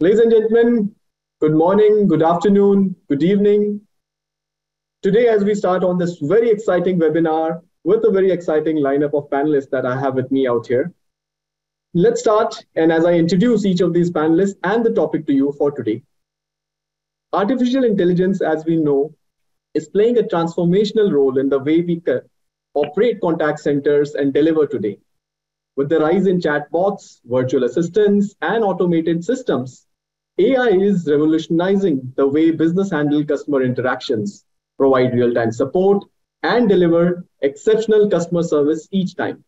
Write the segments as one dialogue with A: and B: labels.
A: Ladies and gentlemen, good morning, good afternoon, good evening. Today, as we start on this very exciting webinar with a very exciting lineup of panelists that I have with me out here, let's start. And as I introduce each of these panelists and the topic to you for today, artificial intelligence, as we know, is playing a transformational role in the way we operate contact centers and deliver today. With the rise in chatbots, virtual assistants, and automated systems, AI is revolutionizing the way business handle customer interactions, provide real-time support, and deliver exceptional customer service each time.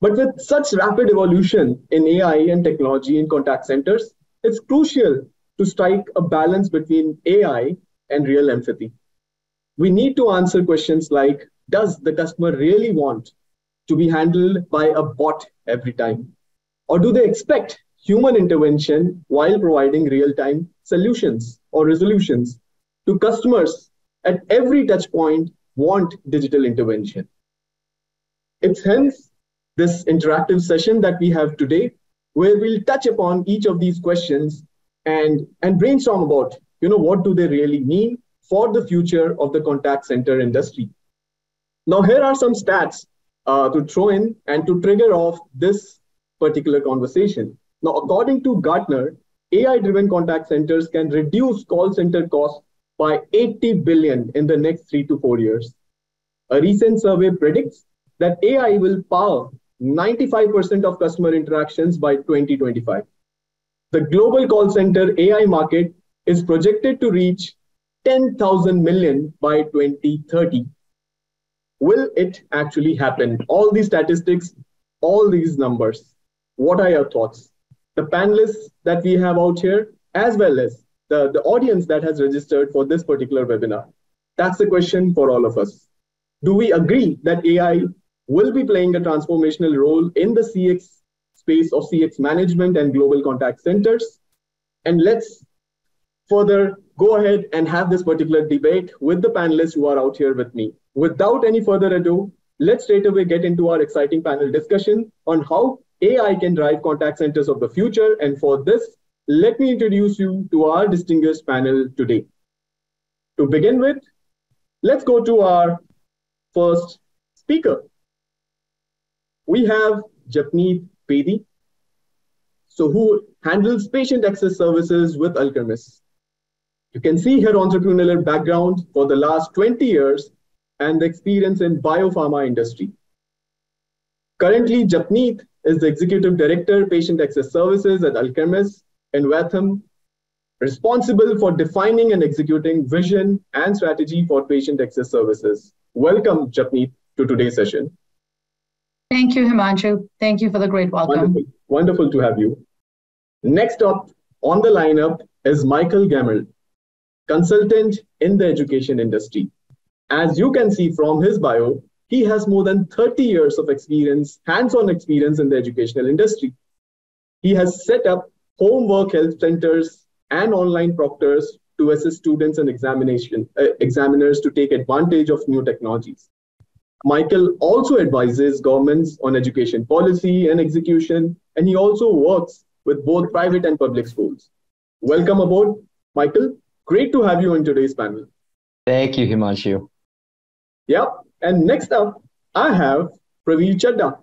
A: But with such rapid evolution in AI and technology in contact centers, it's crucial to strike a balance between AI and real empathy. We need to answer questions like Does the customer really want to be handled by a bot every time? Or do they expect human intervention while providing real time solutions or resolutions to customers at every touch point want digital intervention? It's hence this interactive session that we have today, where we'll touch upon each of these questions and, and brainstorm about, you know, what do they really mean for the future of the contact center industry. Now, here are some stats uh, to throw in and to trigger off this particular conversation. Now, according to Gartner, AI-driven contact centers can reduce call center costs by 80 billion in the next three to four years. A recent survey predicts that AI will power 95% of customer interactions by 2025. The global call center AI market is projected to reach 10,000 million by 2030. Will it actually happen? All these statistics, all these numbers. What are your thoughts? The panelists that we have out here, as well as the, the audience that has registered for this particular webinar. That's the question for all of us. Do we agree that AI will be playing a transformational role in the CX space of CX management and global contact centers? And let's further go ahead and have this particular debate with the panelists who are out here with me. Without any further ado, let's straight away get into our exciting panel discussion on how AI can drive contact centers of the future. And for this, let me introduce you to our distinguished panel today. To begin with, let's go to our first speaker. We have Japneet Bedi, so who handles patient access services with Alkermes. You can see her entrepreneurial background for the last 20 years and the experience in biopharma industry. Currently, Japneet is the Executive Director, Patient Access Services at Alkermes in Waltham, responsible for defining and executing vision and strategy for patient access services. Welcome, Japneet, to today's session.
B: Thank you, Himanshu. Thank you for the great welcome.
A: Wonderful, Wonderful to have you. Next up on the lineup is Michael Gamel, consultant in the education industry. As you can see from his bio, he has more than 30 years of experience, hands-on experience in the educational industry. He has set up homework help centers and online proctors to assist students and examination uh, examiners to take advantage of new technologies. Michael also advises governments on education policy and execution, and he also works with both private and public schools. Welcome aboard, Michael. Great to have you on today's panel.
C: Thank you, Himanshu.
A: Yep. And next up, I have Praveen Chadda,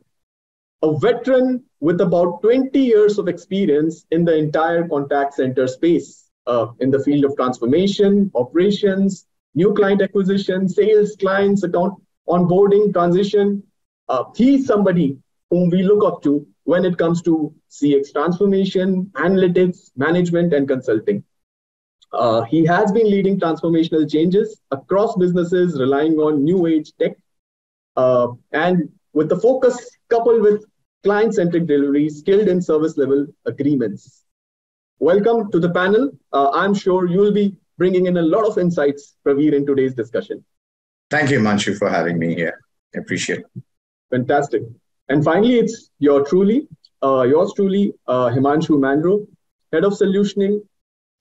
A: a veteran with about 20 years of experience in the entire contact center space uh, in the field of transformation, operations, new client acquisition, sales, clients, account onboarding, transition. Uh, he's somebody whom we look up to when it comes to CX transformation, analytics, management, and consulting. Uh, he has been leading transformational changes across businesses relying on new age tech uh, and with the focus coupled with client centric delivery, skilled in service level agreements. Welcome to the panel. Uh, I'm sure you will be bringing in a lot of insights, Praveer, in today's discussion.
D: Thank you, Manchu, for having me here. I appreciate it.
A: Fantastic. And finally, it's your truly, uh, yours truly, uh, Himanshu Mandro, Head of Solutioning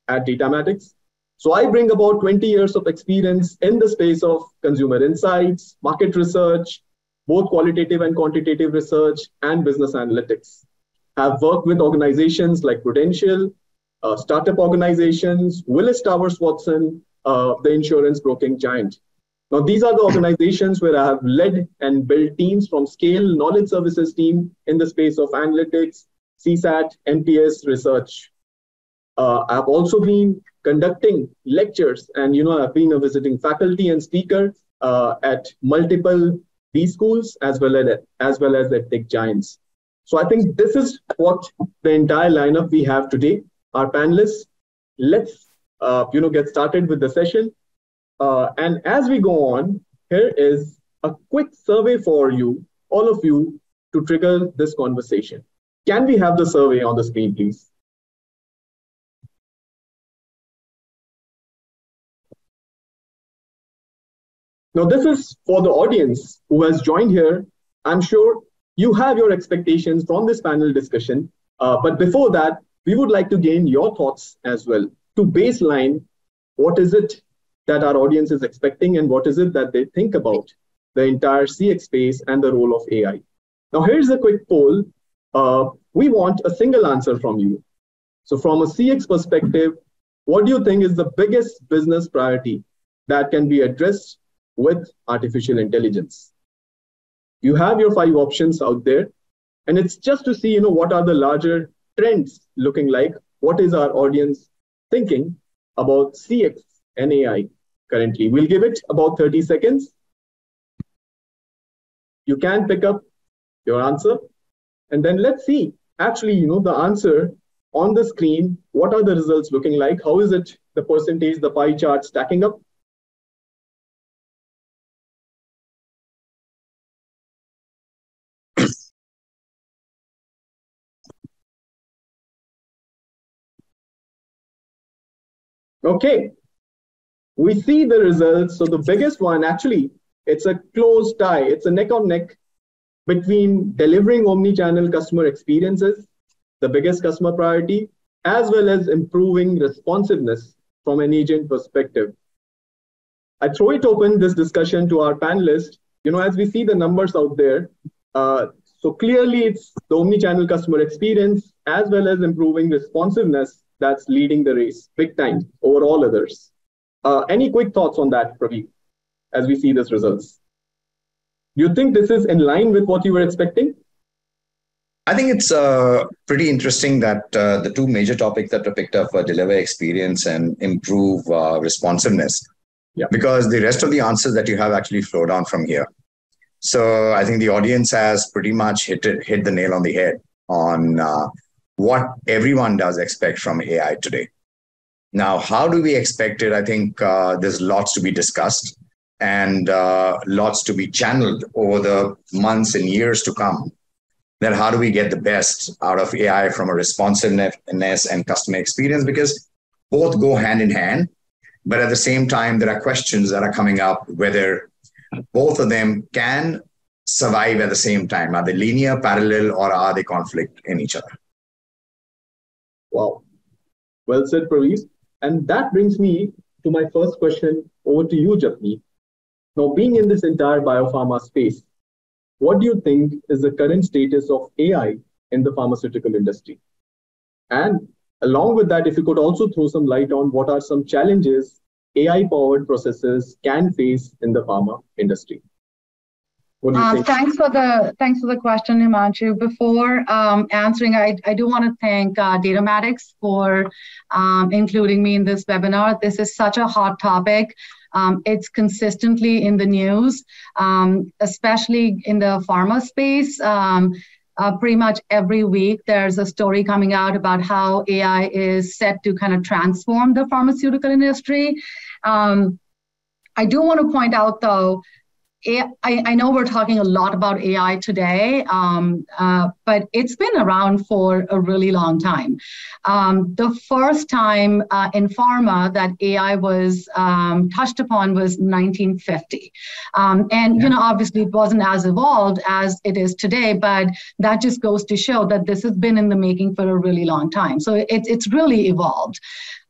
A: at Datamatics. So I bring about 20 years of experience in the space of consumer insights, market research, both qualitative and quantitative research, and business analytics. have worked with organizations like Prudential, uh, startup organizations, Willis Towers Watson, uh, the insurance broking giant. Now, these are the organizations where I have led and built teams from scale knowledge services team in the space of analytics, CSAT, NPS research. Uh, I've also been conducting lectures and, you know, I've been a visiting faculty and speaker uh, at multiple B schools as well as, as well as at tech giants. So I think this is what the entire lineup we have today. Our panelists, let's uh, you know get started with the session. Uh, and as we go on, here is a quick survey for you, all of you, to trigger this conversation. Can we have the survey on the screen, please? Now, this is for the audience who has joined here. I'm sure you have your expectations from this panel discussion. Uh, but before that, we would like to gain your thoughts as well to baseline what is it that our audience is expecting and what is it that they think about the entire CX space and the role of AI. Now, here's a quick poll. Uh, we want a single answer from you. So, from a CX perspective, what do you think is the biggest business priority that can be addressed with artificial intelligence? You have your five options out there, and it's just to see, you know, what are the larger trends looking like? What is our audience thinking about CX and AI currently? We'll give it about 30 seconds. You can pick up your answer, and then let's see actually, you know, the answer on the screen. What are the results looking like? How is it the percentage, the pie chart stacking up? Okay, we see the results. So the biggest one, actually, it's a close tie. It's a neck on neck between delivering omni-channel customer experiences, the biggest customer priority, as well as improving responsiveness from an agent perspective. I throw it open this discussion to our panelists. You know, as we see the numbers out there, uh, so clearly it's the omni-channel customer experience as well as improving responsiveness that's leading the race big time over all others. Uh, any quick thoughts on that, Praveer, as we see these results? Do you think this is in line with what you were expecting?
D: I think it's uh, pretty interesting that uh, the two major topics that were picked up were deliver experience and improve uh, responsiveness. Yeah. Because the rest of the answers that you have actually flow down from here. So I think the audience has pretty much hit it, hit the nail on the head on uh, what everyone does expect from AI today. Now, how do we expect it? I think uh, there's lots to be discussed and uh, lots to be channeled over the months and years to come. Then, how do we get the best out of AI from a responsiveness and customer experience? Because both go hand in hand. But at the same time, there are questions that are coming up whether both of them can survive at the same time. Are they linear, parallel, or are they conflict in each other?
A: Wow. Well said, Praveer. And that brings me to my first question over to you, Japni. Now, being in this entire biopharma space, what do you think is the current status of AI in the pharmaceutical industry? And along with that, if you could also throw some light on what are some challenges AI powered processes can face in the pharma industry.
B: Uh, thanks for the thanks for the question, Himanshu. Before um, answering, I, I do want to thank uh, Datamatics for um, including me in this webinar. This is such a hot topic. Um, it's consistently in the news, um, especially in the pharma space. Um, uh, pretty much every week, there's a story coming out about how AI is set to kind of transform the pharmaceutical industry. Um, I do want to point out, though, I, I, know we're talking a lot about AI today, um, uh, but it's been around for a really long time. Um, the first time uh, in pharma that AI was um, touched upon was 1950. Um, and, yeah. you know, obviously it wasn't as evolved as it is today, but that just goes to show that this has been in the making for a really long time. So it, it's really evolved.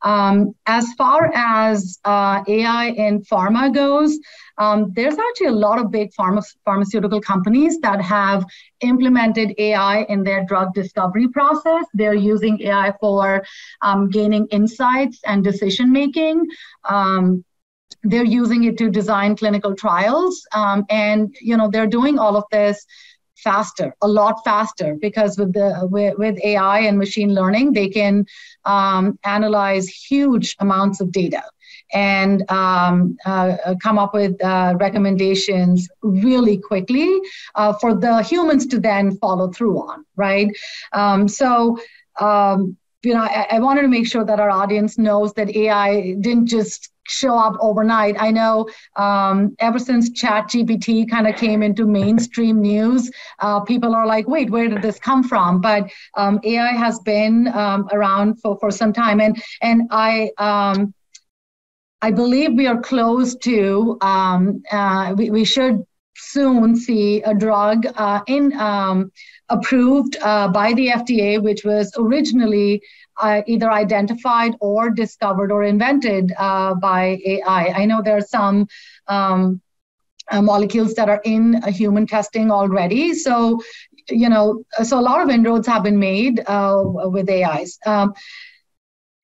B: Um, as far as uh, AI in pharma goes, um, there's actually a lot of big pharma- pharmaceutical companies that have implemented AI in their drug discovery process. They're using AI for um, gaining insights and decision making. Um, they're using it to design clinical trials, um, and you know they're doing all of this faster, a lot faster, because with the with, with AI and machine learning, they can um, analyze huge amounts of data and um, uh, come up with uh, recommendations really quickly uh, for the humans to then follow through on, right? Um, so, um, you know, I, I, wanted to make sure that our audience knows that AI didn't just show up overnight. I know um, ever since ChatGPT kind of came into mainstream news, uh, people are like, wait, where did this come from? But um, AI has been um, around for, for some time. And, and I, um, I believe we are close to, um, uh, we, we should soon see a drug uh, in um, approved uh, by the FDA, which was originally uh, either identified or discovered or invented uh, by AI. I know there are some um, uh, molecules that are in human testing already. So, you know, so a lot of inroads have been made uh, with AIs. Um,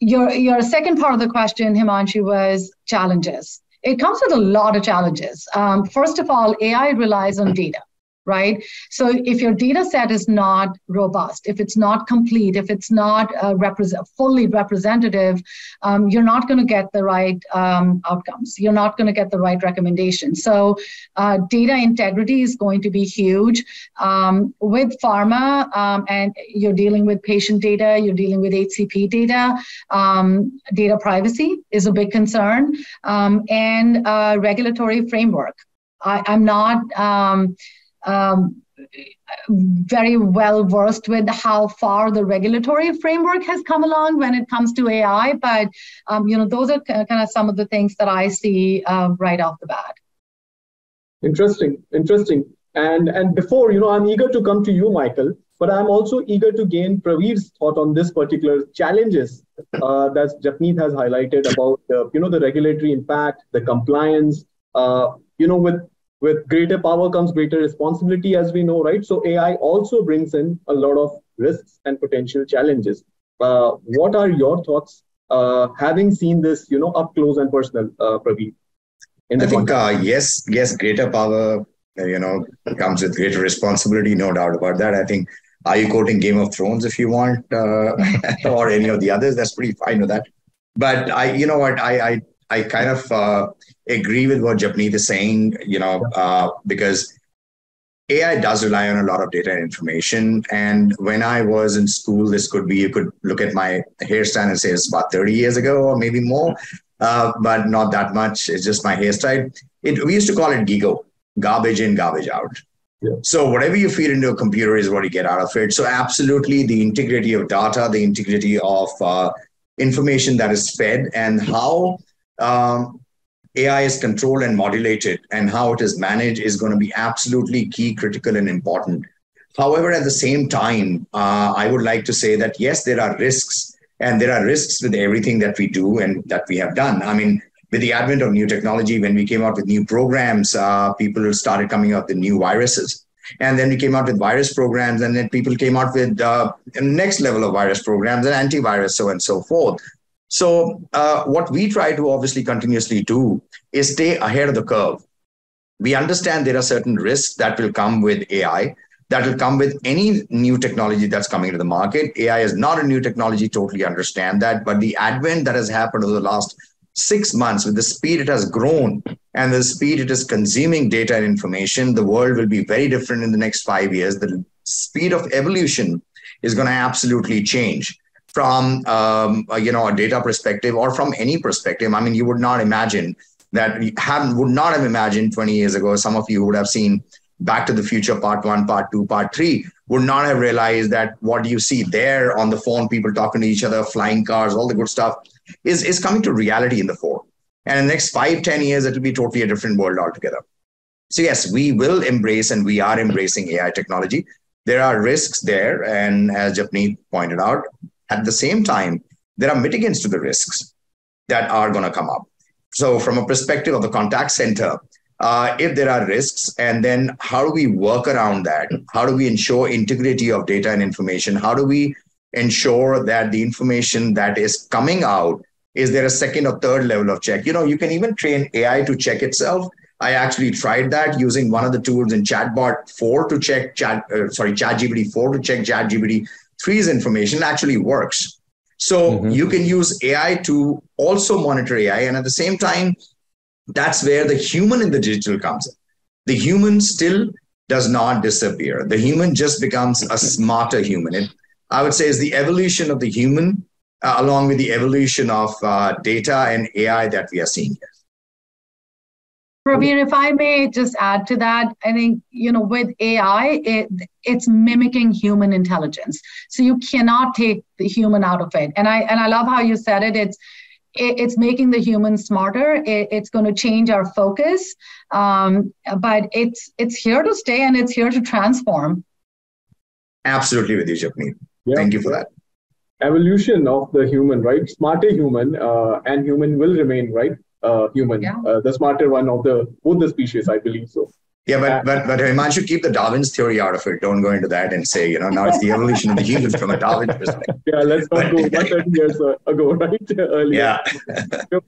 B: your your second part of the question, Himanshu, was challenges. It comes with a lot of challenges. Um, first of all, AI relies on data right? So if your data set is not robust, if it's not complete, if it's not uh, represent, fully representative, um, you're not going to get the right um, outcomes. You're not going to get the right recommendations. So uh, data integrity is going to be huge. Um, with pharma, um, and you're dealing with patient data, you're dealing with HCP data, um, data privacy is a big concern, um, and uh, regulatory framework. I, am not um, very well versed with how far the regulatory framework has come along when it comes to AI. But um, you know, those are kind of some of the things that I see uh, right off the bat.
A: Interesting, interesting. And and before you know, I'm eager to come to you, Michael. But I'm also eager to gain Praveer's thought on this particular challenges uh, that Japneet has highlighted about uh, you know the regulatory impact, the compliance. Uh, you know, with with greater power comes greater responsibility as we know right? So ai also brings in a lot of risks and potential challenges. Uh, what are your thoughts uh, having seen this you know up close and personal uh, Praveer,
D: i think uh, yes yes greater power you know comes with greater responsibility no doubt about that. I think are you quoting game of thrones if you want uh, or any of the others? That's pretty fine with that. But i you know what? I i I kind of uh, agree with what Japneet is saying, you know, uh, because AI does rely on a lot of data and information. And when I was in school, this could be, you could look at my hairstyle and say it's about 30 years ago or maybe more, uh, but not that much. It's just my hairstyle. It, we used to call it GIGO, garbage in, garbage out. Yeah. So whatever you feed into a computer is what you get out of it. So absolutely the integrity of data, the integrity of uh, information that is fed and how um, AI is controlled and modulated and how it is managed is going to be absolutely key, critical, and important. However, at the same time, uh, I would like to say that yes, there are risks, and there are risks with everything that we do and that we have done. I mean, with the advent of new technology, when we came out with new programs, uh, people started coming up with new viruses. And then we came out with virus programs, and then people came out with uh, next level of virus programs and antivirus, so and so forth. So, uh, what we try to obviously continuously do is stay ahead of the curve. We understand there are certain risks that will come with AI, that will come with any new technology that's coming to the market. AI is not a new technology, totally understand that. But the advent that has happened over the last six months, with the speed it has grown and the speed it is consuming data and information, the world will be very different in the next five years. The speed of evolution is going to absolutely change from um, you know a data perspective or from any perspective. I mean, you would not imagine that you have would not have imagined 20 years ago. Some of you would have seen Back to the Future Part One, Part Two, Part Three. Would not have realized that what you see there on the phone, people talking to each other, flying cars, all the good stuff, is is coming to reality in the phone. And in the next five, ten years, it will be totally a different world altogether. So yes, we will embrace and we are embracing AI technology. There are risks there, and as Japneet pointed out, at the same time, there are mitigants to the risks that are going to come up. So, from a perspective of the contact center, uh, if there are risks, and then how do we work around that? How do we ensure integrity of data and information? How do we ensure that the information that is coming out is there a second or third level of check? You know, you can even train AI to check itself. I actually tried that using one of the tools in Chatbot 4 to check chat, uh, sorry, ChatGPT 4 to check ChatGPT 3's information. Actually works. So mm-hmm. you can use AI to also monitor AI. And at the same time, that's where the human in the digital comes in. The human still does not disappear. The human just becomes a smarter human. It, I would say, is the evolution of the human uh, along with the evolution of uh, data and AI that we are seeing here.
B: Praveen, if I may just add to that, I think, you know, with AI, it, it's mimicking human intelligence. So you cannot take the human out of it. And I and I love how you said it. It's it, it's making the human smarter. It, it's going to change our focus. Um, but it's it's here to stay and it's here to transform.
D: Absolutely with you, Japneet. Yeah. Thank you for that.
A: Evolution of the human, right? Smarter human, uh, and human will remain, right? Uh, human, yeah. uh, the smarter one of the both the species, I believe so.
D: Yeah, but but but Himanshu, keep the Darwin's theory out of it. Don't go into that and say, you know, now it's the evolution of the human from a Darwin perspective.
A: Yeah, let's not go 130 years ago, right? Earlier.
D: Yeah.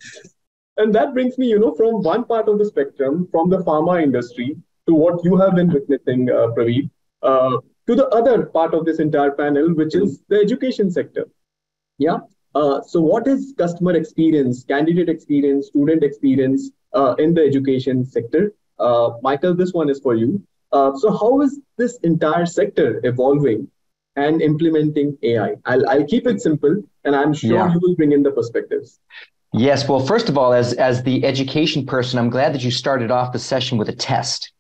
A: and that brings me, you know, from one part of the spectrum, from the pharma industry to what you have been witnessing, uh, Praveer, uh, to the other part of this entire panel, which is the education sector. Yeah. Uh, so, what is customer experience, candidate experience, student experience uh, in the education sector? Uh, Michael, this one is for you. Uh, so, how is this entire sector evolving and implementing AI? I'll, I'll keep it simple, and I'm sure yeah. you will bring in the perspectives.
C: Yes. Well, first of all, as as the education person, I'm glad that you started off the session with a test.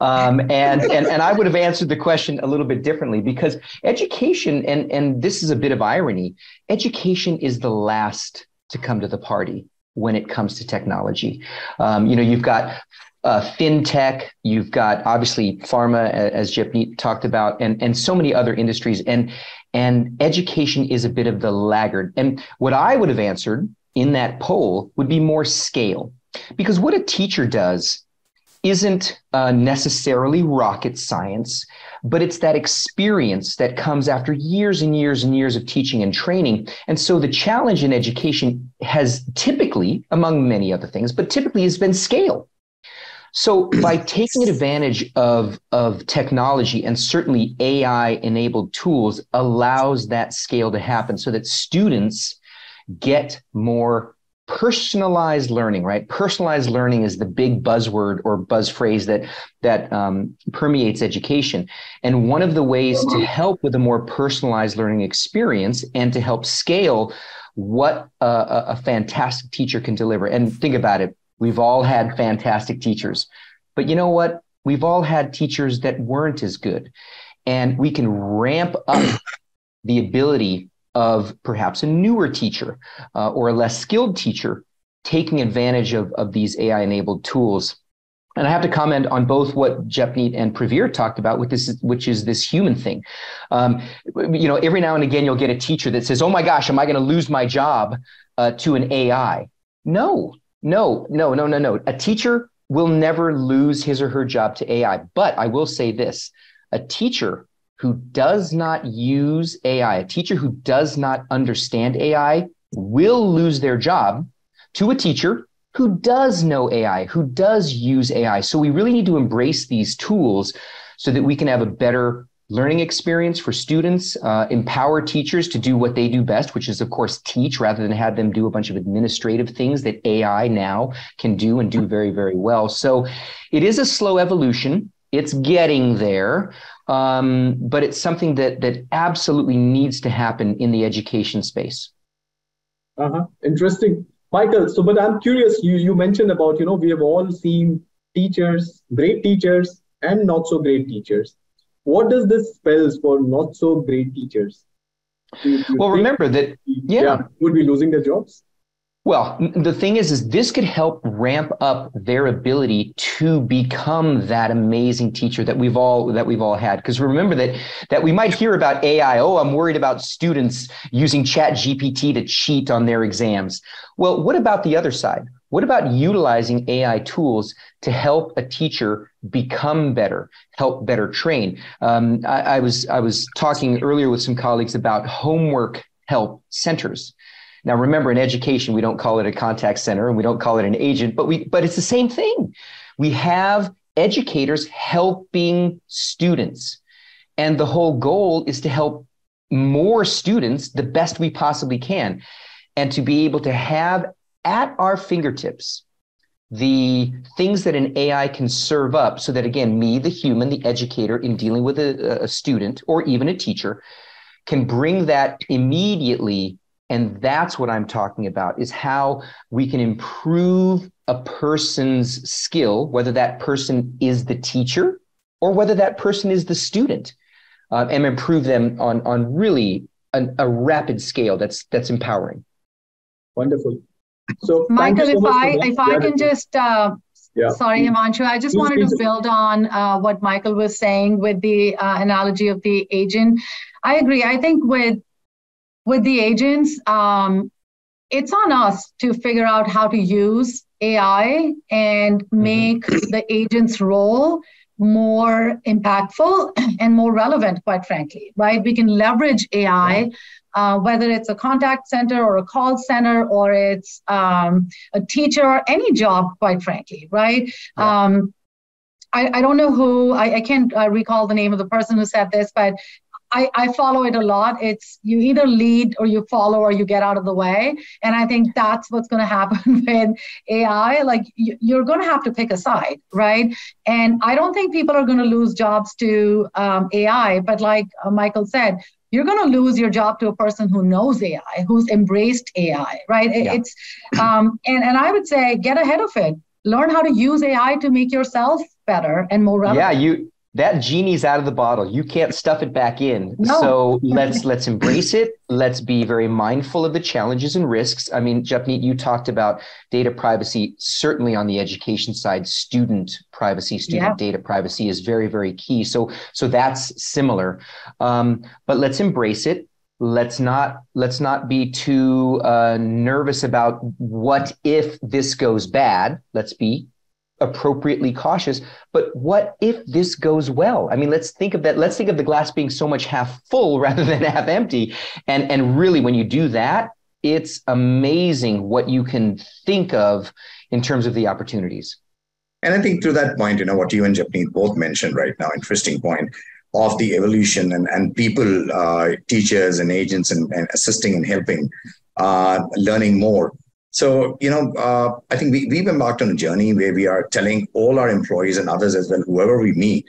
C: Um, and, and, and I would have answered the question a little bit differently because education, and, and this is a bit of irony, education is the last to come to the party when it comes to technology. Um, you know, you've got uh, fintech, you've got obviously pharma, as Japneet talked about, and, and so many other industries. And, and education is a bit of the laggard. And what I would have answered in that poll would be more scale. Because what a teacher does isn't uh, necessarily rocket science, but it's that experience that comes after years and years and years of teaching and training. And so the challenge in education has typically, among many other things, but typically has been scale. So by taking advantage of, of technology and certainly AI enabled tools allows that scale to happen so that students get more personalized learning right? Personalized learning is the big buzzword or buzz phrase that that um, permeates education. And one of the ways to help with a more personalized learning experience and to help scale what a, a fantastic teacher can deliver. And think about it we've all had fantastic teachers. But you know what? We've all had teachers that weren't as good. And we can ramp up the ability of perhaps a newer teacher uh, or a less skilled teacher taking advantage of, of these AI enabled tools. And I have to comment on both what Japneet and Praveer talked about, with this, which is this human thing. Um, you know, every now and again, you'll get a teacher that says, "Oh my gosh, am I going to lose my job uh, to an AI?" No, no, no, no, no, no. A teacher will never lose his or her job to AI. But I will say this: a teacher who does not use AI, a teacher who does not understand AI, will lose their job to a teacher who does know AI, who does use AI. So we really need to embrace these tools so that we can have a better learning experience for students, uh, empower teachers to do what they do best, which is, of course, teach rather than have them do a bunch of administrative things that AI now can do and do very, very well. So it is a slow evolution. It's getting there um, but it's something that that absolutely needs to happen in the education space.
A: Uh-huh. Interesting, Michael. So, but I'm curious. You you mentioned about you know we have all seen teachers, great teachers, and not so great teachers. What does this spells for not so great teachers?
C: Do, do well, remember that yeah. yeah,
A: would be losing their jobs.
C: Well, the thing is, is this could help ramp up their ability to become that amazing teacher that we've all that we've all had. Because remember that that we might hear about AI. Oh, I'm worried about students using Chat GPT to cheat on their exams. Well, what about the other side? What about utilizing AI tools to help a teacher become better, help better train? Um, I, I was I was talking earlier with some colleagues about homework help centers now, remember, in education, we don't call it a contact center and we don't call it an agent, but we but it's the same thing. We have educators helping students, and the whole goal is to help more students the best we possibly can, and to be able to have at our fingertips the things that an AI can serve up, so that again, me, the human, the educator, in dealing with a, a student or even a teacher, can bring that immediately and that's what I'm talking about is how we can improve a person's skill, whether that person is the teacher or whether that person is the student, uh, and improve them on, on really an, a rapid scale that's, that's empowering.
A: Wonderful. So
B: Michael, so if I, if I can just, uh, yeah. Sorry, Himanshu. I just wanted to build on uh, what Michael was saying with the uh, analogy of the agent. I agree. I think with with the agents, um, it's on us to figure out how to use AI and mm-hmm. make mm-hmm. the agent's role more impactful and more relevant, quite frankly, right? We can leverage AI, uh, whether it's a contact center or a call center or it's um, a teacher or any job, quite frankly, right? Yeah. Um, I, I, don't know who, I, I can't uh, recall the name of the person who said this, but I, I follow it a lot. It's you either lead or you follow or you get out of the way. And I think that's what's going to happen with AI. Like you're going to have to pick a side, right? And I don't think people are going to lose jobs to um, AI. But like uh, Michael said, you're going to lose your job to a person who knows AI, who's embraced AI, right? Yeah. It's um, and and I would say get ahead of it. Learn how to use AI to make yourself better and more relevant.
C: Yeah, you that genie's out of the bottle. You can't stuff it back in. No. So let's let's embrace it. Let's be very mindful of the challenges and risks. I mean, Japneet, you talked about data privacy. Certainly on the education side, student privacy, student yeah. data privacy is very very key. So so that's similar. Um, but let's embrace it. Let's not let's not be too uh, nervous about what if this goes bad. Let's be appropriately cautious. But what if this goes well? I mean, let's think of that. Let's think of the glass being so much half full rather than half empty. And and really, when you do that, it's amazing what you can think of in terms of the opportunities.
D: And I think to that point, you know, what you and Japneet both mentioned right now, interesting point of the evolution and, and people, uh, teachers and agents and, and assisting and helping, uh, learning more. So, you know, uh, I think we, we've embarked on a journey where we are telling all our employees and others as well, whoever we meet,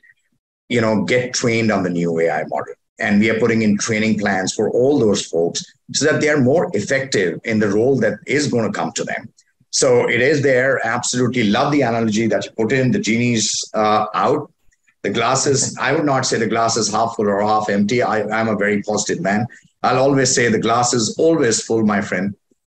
D: you know, get trained on the new AI model. And we are putting in training plans for all those folks so that they are more effective in the role that is going to come to them. So it is there. Absolutely love the analogy that you put in. The genie's uh, out. The glasses, I would not say the glass is half full or half empty. I, I'm a very positive man. I'll always say the glass is always full, my friend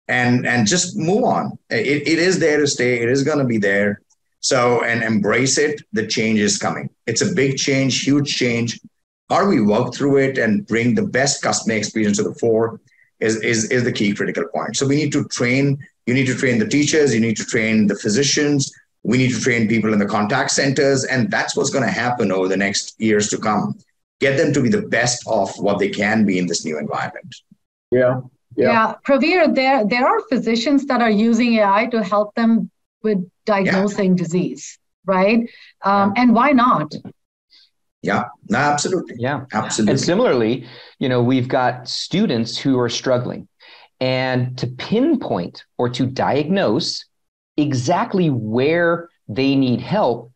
D: and and just move on. It, it is there to stay. It is going to be there. So and embrace it. The change is coming. It's a big change, huge change. How do we work through it and bring the best customer experience to the fore? Is, is, is the key critical point. So we need to train. You need to train the teachers. You need to train the physicians. We need to train people in the contact centers, and that's what's going to happen over the next years to come. Get them to be the best of what they can be in this new environment.
A: Yeah,
B: yeah. yeah. Praveer, there, there are physicians that are using AI to help them with diagnosing yeah. disease, right? Um, yeah. And why not?
D: Yeah, no, absolutely.
C: Yeah,
D: absolutely.
C: And similarly, you know, we've got students who are struggling, and to pinpoint or to diagnose exactly where they need help,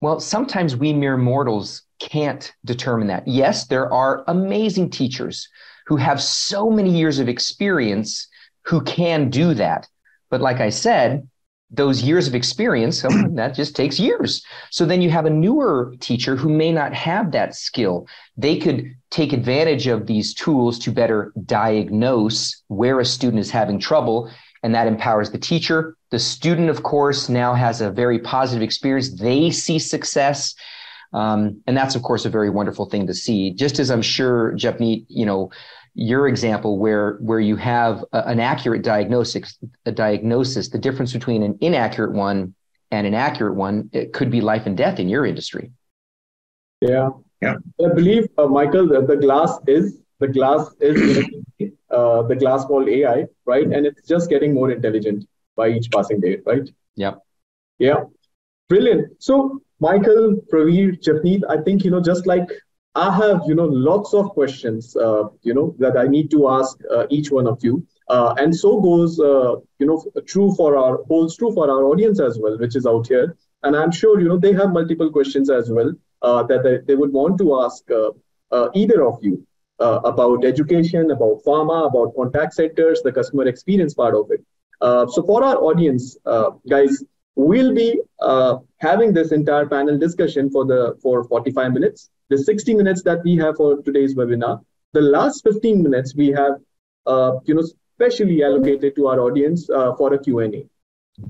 C: well, sometimes we mere mortals can't determine that. Yes, there are amazing teachers who have so many years of experience who can do that. But like I said, those years of experience, oh, that just takes years. So then you have a newer teacher who may not have that skill. They could take advantage of these tools to better diagnose where a student is having trouble and that empowers the teacher. The student, of course, now has a very positive experience. They see success. Um, and that's, of course, a very wonderful thing to see. Just as I'm sure, Japneet, you know, your example where where you have a, an accurate diagnosis, a diagnosis, the difference between an inaccurate one and an accurate one, it could be life and death in your industry.
A: Yeah, yeah. I believe, uh, Michael, that the glass is the glass is uh, the glass called AI, right? And it's just getting more intelligent by each passing day, right?
C: Yeah.
A: Yeah. Brilliant. So, Michael, Praveer, Japneet, I think, you know, just like I have, you know, lots of questions, uh, you know, that I need to ask uh, each one of you. Uh, and so goes, uh, you know, true for our, holds true for our audience as well, which is out here. And I'm sure, you know, they have multiple questions as well uh, that they, they, would want to ask uh, either of you about education, about pharma, about contact centers, the customer experience part of it. so for our audience, guys, we'll be having this entire panel discussion for the for 45 minutes the 60 minutes that we have for today's webinar, the last 15 minutes we have, uh, you know, specially allocated to our audience uh, for a Q&A.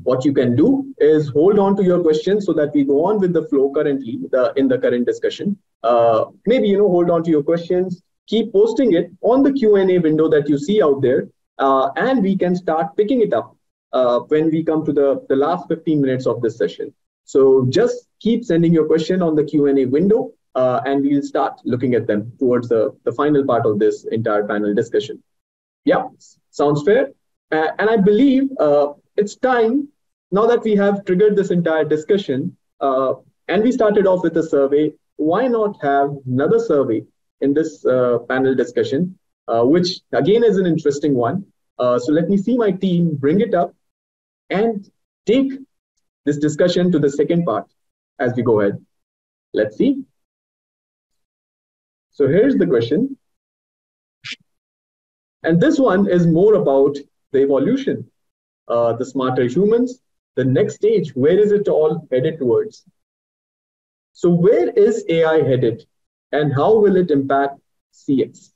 A: What you can do is hold on to your questions so that we go on with the flow currently the, in the current discussion. Uh, maybe, you know, hold on to your questions, keep posting it on the Q&A window that you see out there, uh, and we can start picking it up uh, when we come to the, the last 15 minutes of this session. So just keep sending your question on the Q&A window uh, and we'll start looking at them towards the, the final part of this entire panel discussion. Yeah, sounds fair. Uh, and I believe uh, it's time, now that we have triggered this entire discussion, uh, and we started off with a survey, why not have another survey in this uh, panel discussion, which again is an interesting one. So let me see my team bring it up and take this discussion to the second part as we go ahead. Let's see. So here's the question. And this one is more about the evolution, uh, the smarter humans, the next stage. Where is it all headed towards? So, where is AI headed and how will it impact CX?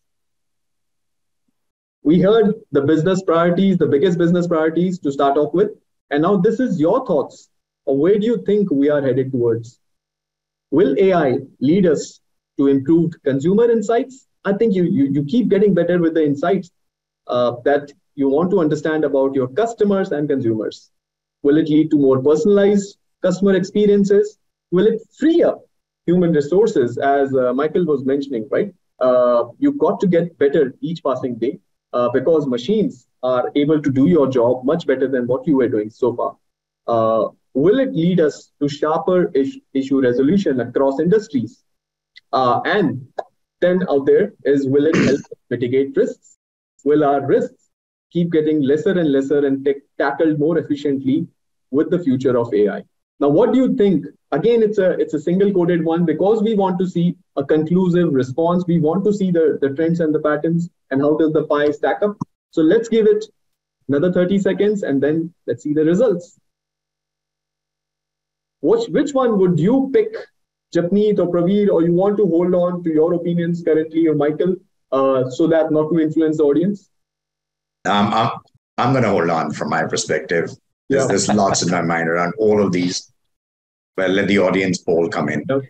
A: We heard the business priorities, the biggest business priorities to start off with. And now, this is your thoughts. Where do you think we are headed towards? Will AI lead us to improved consumer insights. I think you, you, you keep getting better with the insights uh, that you want to understand about your customers and consumers. Will it lead to more personalized customer experiences? Will it free up human resources, as uh, Michael was mentioning, right? Uh, you've got to get better each passing day uh, because machines are able to do your job much better than what you were doing so far. Uh, will it lead us to sharper is- issue resolution across industries? Uh, and then out there is will it help mitigate risks? Will our risks keep getting lesser and lesser and t- tackled more efficiently with the future of AI? Now, what do you think? Again, it's a it's a single coded one because we want to see a conclusive response. We want to see the, the trends and the patterns and how does the pie stack up. So let's give it another 30 seconds and then let's see the results. Which, which one would you pick Japneet or Praveer, or you want to hold on to your opinions currently, or Michael, uh, so that not to influence the audience?
D: Um, I'm, I'm going to hold on from my perspective. There's, yeah. there's lots in my mind around all of these. Well, let the audience poll come in. Okay.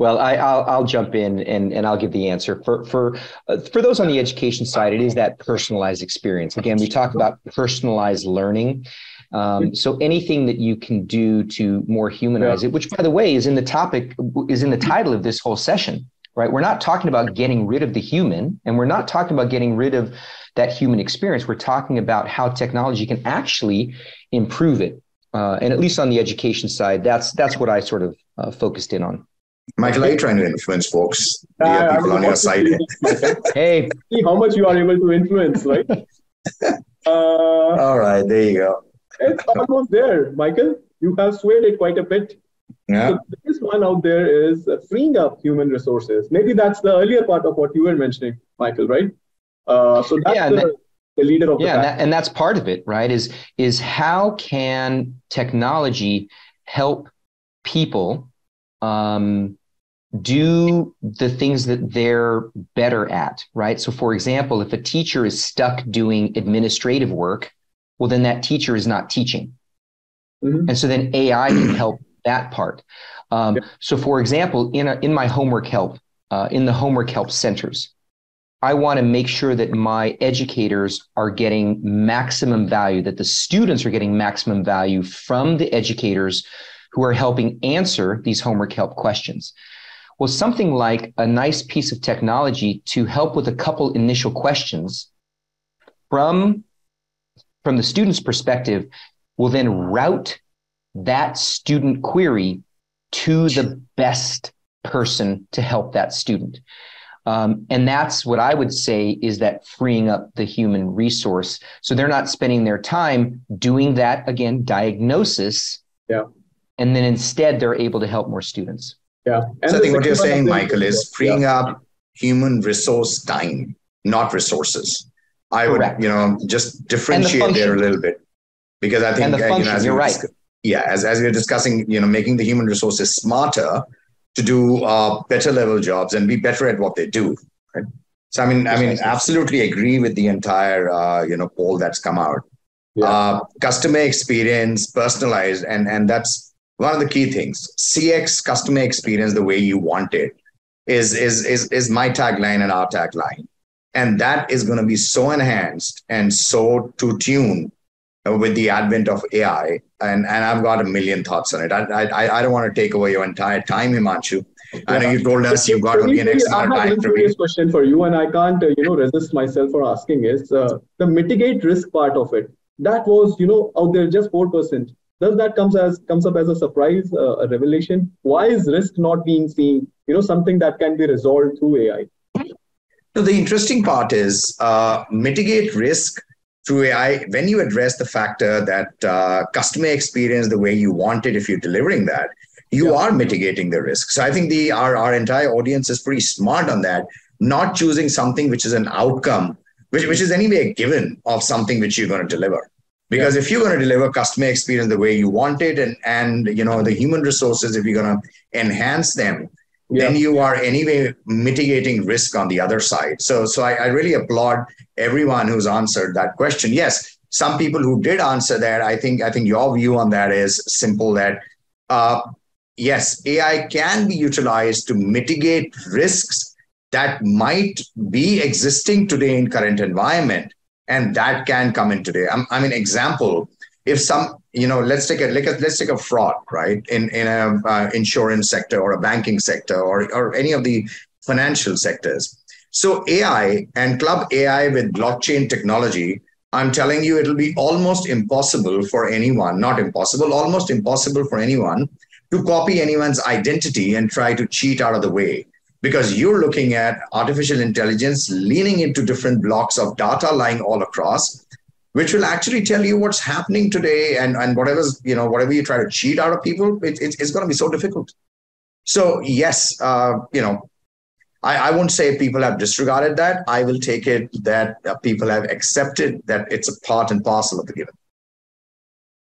C: Well, I, will I'll jump in and, and I'll give the answer for for uh, for those on the education side. It is that personalized experience. Again, we talk about personalized learning, um, so anything that you can do to more humanize yeah. it, which by the way is in the topic, is in the title of this whole session, right? We're not talking about getting rid of the human and we're not talking about getting rid of that human experience. We're talking about how technology can actually improve it. Uh, and at least on the education side, that's that's what I sort of uh, focused in on.
D: Michael, are you trying to influence folks? Do you have people on your side?
C: hey,
A: see how much you are able to influence, right?
D: Uh, All right, there you go
A: it's almost there, Michael. You have swayed it quite a bit.
D: Yeah. So
A: this one out there is freeing up human resources. Maybe that's the earlier part of what you were mentioning, Michael, right? Uh, so that's yeah, the, that, the, leader of
C: yeah, the that, and that's part of it, right? Is is how can technology help people um, do the things that they're better at, right? So, for example, if a teacher is stuck doing administrative work well, then that teacher is not teaching. Mm-hmm. And so then AI can help that part. Um, yeah. So, for example, in, a, in my homework help, uh, in the homework help centers, I want to make sure that my educators are getting maximum value, that the students are getting maximum value from the educators who are helping answer these homework help questions. Well, something like a nice piece of technology to help with a couple initial questions from, from the student's perspective will then route that student query to the best person to help that student. Um, and that's what I would say is that freeing up the human resource. So they're not spending their time doing that again, diagnosis.
A: Yeah.
C: And then instead they're able to help more students.
A: Yeah.
D: And so I think what you're saying, Michael, is freeing yeah. up human resource time, not resources. I Correct. would, you know, just differentiate there a little bit because I think
C: and the function,
D: you know,
C: you're right.
D: yeah, as, as we are discussing, you know, making the human resources smarter to do uh, better level jobs and be better at what they do. Right? So I mean, I mean, absolutely agree with the entire uh, you know poll that's come out. Yeah. Uh, customer experience, personalized, and and that's one of the key things. CX customer experience the way you want it is is is is my tagline and our tagline, and that is going to be so enhanced and so to tune with the advent of AI, and, and I've got a million thoughts on it. I, I, I don't want to take away your entire time, Himanshu. I know you told us you've got only an X amount of time.
A: A question for you, and I can't, uh, you know, resist myself for asking is uh, the mitigate risk part of it. That was, you know, out there just four percent. Does that comes as comes up as a surprise, uh, a revelation? Why is risk not being seen? You know, something that can be resolved through AI.
D: So the interesting part is uh, mitigate risk through AI, when you address the factor that uh, customer experience the way you want it, if you're delivering that, you yeah. are mitigating the risk. So I think the our, our entire audience is pretty smart on that, not choosing something which is an outcome, which, which is anyway a given of something which you're going to deliver. Because yeah. if you're going to deliver customer experience the way you want it and, and you know the human resources, if you're going to enhance them, yeah. then you are anyway mitigating risk on the other side. So, so I, I, really applaud everyone who's answered that question. Yes, some people who did answer that, I think, I think your view on that is simple. That uh, yes, AI can be utilized to mitigate risks that might be existing today in current environment, and that can come in today. I'm, I mean, example. If some you know let's take a let's take a fraud right? In in a uh, insurance sector or a banking sector or or any of the financial sectors. So ai and club ai with blockchain technology i'm telling you it'll be almost impossible for anyone not impossible almost impossible for anyone to copy anyone's identity and try to cheat out of the way because you're looking at artificial intelligence leaning into different blocks of data lying all across which will actually tell you what's happening today and, and whatever's, you know, whatever you try to cheat out of people, it, it it's going to be so difficult. So, yes, uh, you know, I, I won't say people have disregarded that. I will take it that uh, people have accepted that it's a part and parcel of the given.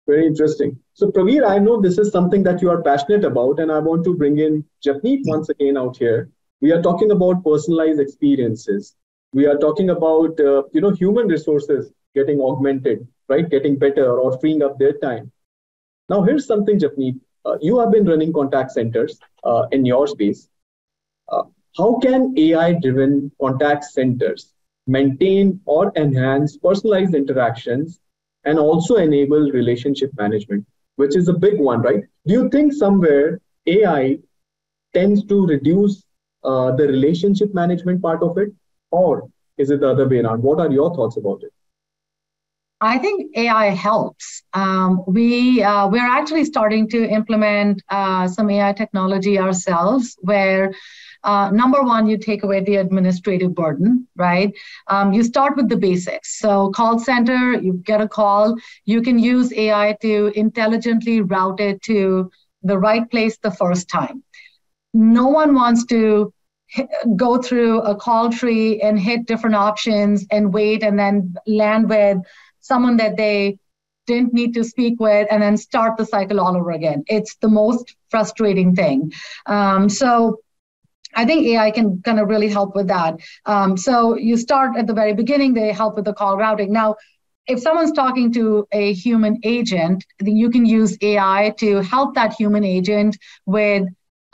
A: Very interesting. So, Praveer, I know this is something that you are passionate about, and I want to bring in Japneet once again out here. We are talking about personalized experiences. We are talking about uh, you know human resources getting augmented, right? Getting better or freeing up their time. Now, here's something, Japneet. Uh, you have been running contact centers uh, in your space. Uh, how can AI driven contact centers maintain or enhance personalized interactions and also enable relationship management, which is a big one, right? Do you think somewhere AI tends to reduce uh, the relationship management part of it, or is it the other way around? What are your thoughts about it?
B: I think AI helps. Um, we uh, we're actually starting to implement uh, some AI technology ourselves, where uh, number one, you take away the administrative burden, right? Um, you start with the basics. So, call center, you get a call, you can use AI to intelligently route it to the right place the first time. No one wants to go through a call tree and hit different options and wait and then land with someone that they didn't need to speak with and then start the cycle all over again. It's the most frustrating thing. Um, so I think AI can kind of really help with that. Um, so you start at the very beginning, they help with the call routing. Now, if someone's talking to a human agent, then you can use AI to help that human agent with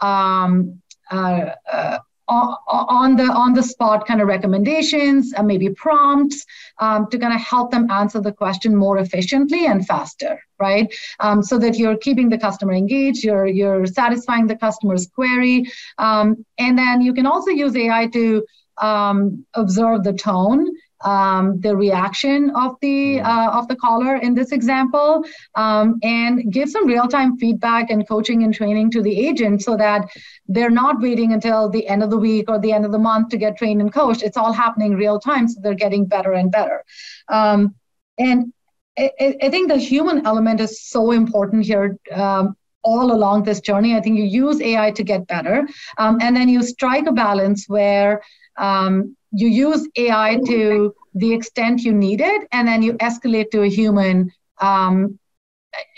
B: um, uh, uh, on the on the spot kind of recommendations and maybe prompts um, to kind of help them answer the question more efficiently and faster right? Um, so that you're keeping the customer engaged you're you're satisfying the customer's query um, and then you can also use ai to um, observe the tone um, the reaction of the uh, of the caller in this example um, and give some real-time feedback and coaching and training to the agent so that they're not waiting until the end of the week or the end of the month to get trained and coached. It's all happening real time so they're getting better and better. Um, and I, I, think the human element is so important here um, all along this journey. I think you use AI to get better, um, and then you strike a balance where um, you use AI to the extent you need it, and then you escalate to a human um,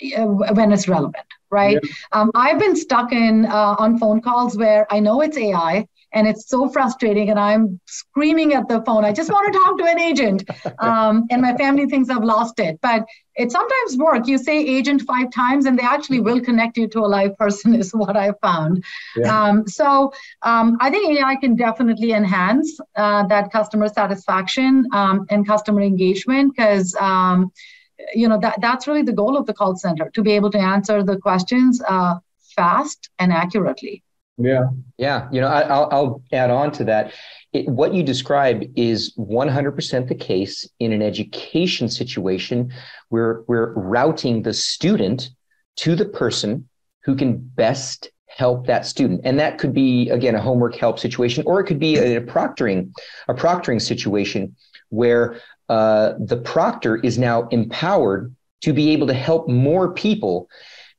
B: when it's relevant, right? Yeah. Um, I've been stuck in uh, on phone calls where I know it's AI, and it's so frustrating and i'm screaming at the phone. I just want to talk to an agent. Um, and my family thinks i've lost it. But it sometimes works. You say agent five times and they actually will connect you to a live person is what i found. Yeah. um, so um, i think ai can definitely enhance uh, that customer satisfaction um, and customer engagement because um, you know that, that's really the goal of the call center to be able to answer the questions uh, fast and accurately
A: yeah.
C: Yeah. You know, I, will I'll add on to that. It, what you describe is 100% the case in an education situation where we're routing the student to the person who can best help that student. And that could be, again, a homework help situation, or it could be a, a proctoring, a proctoring situation where uh, the proctor is now empowered to be able to help more people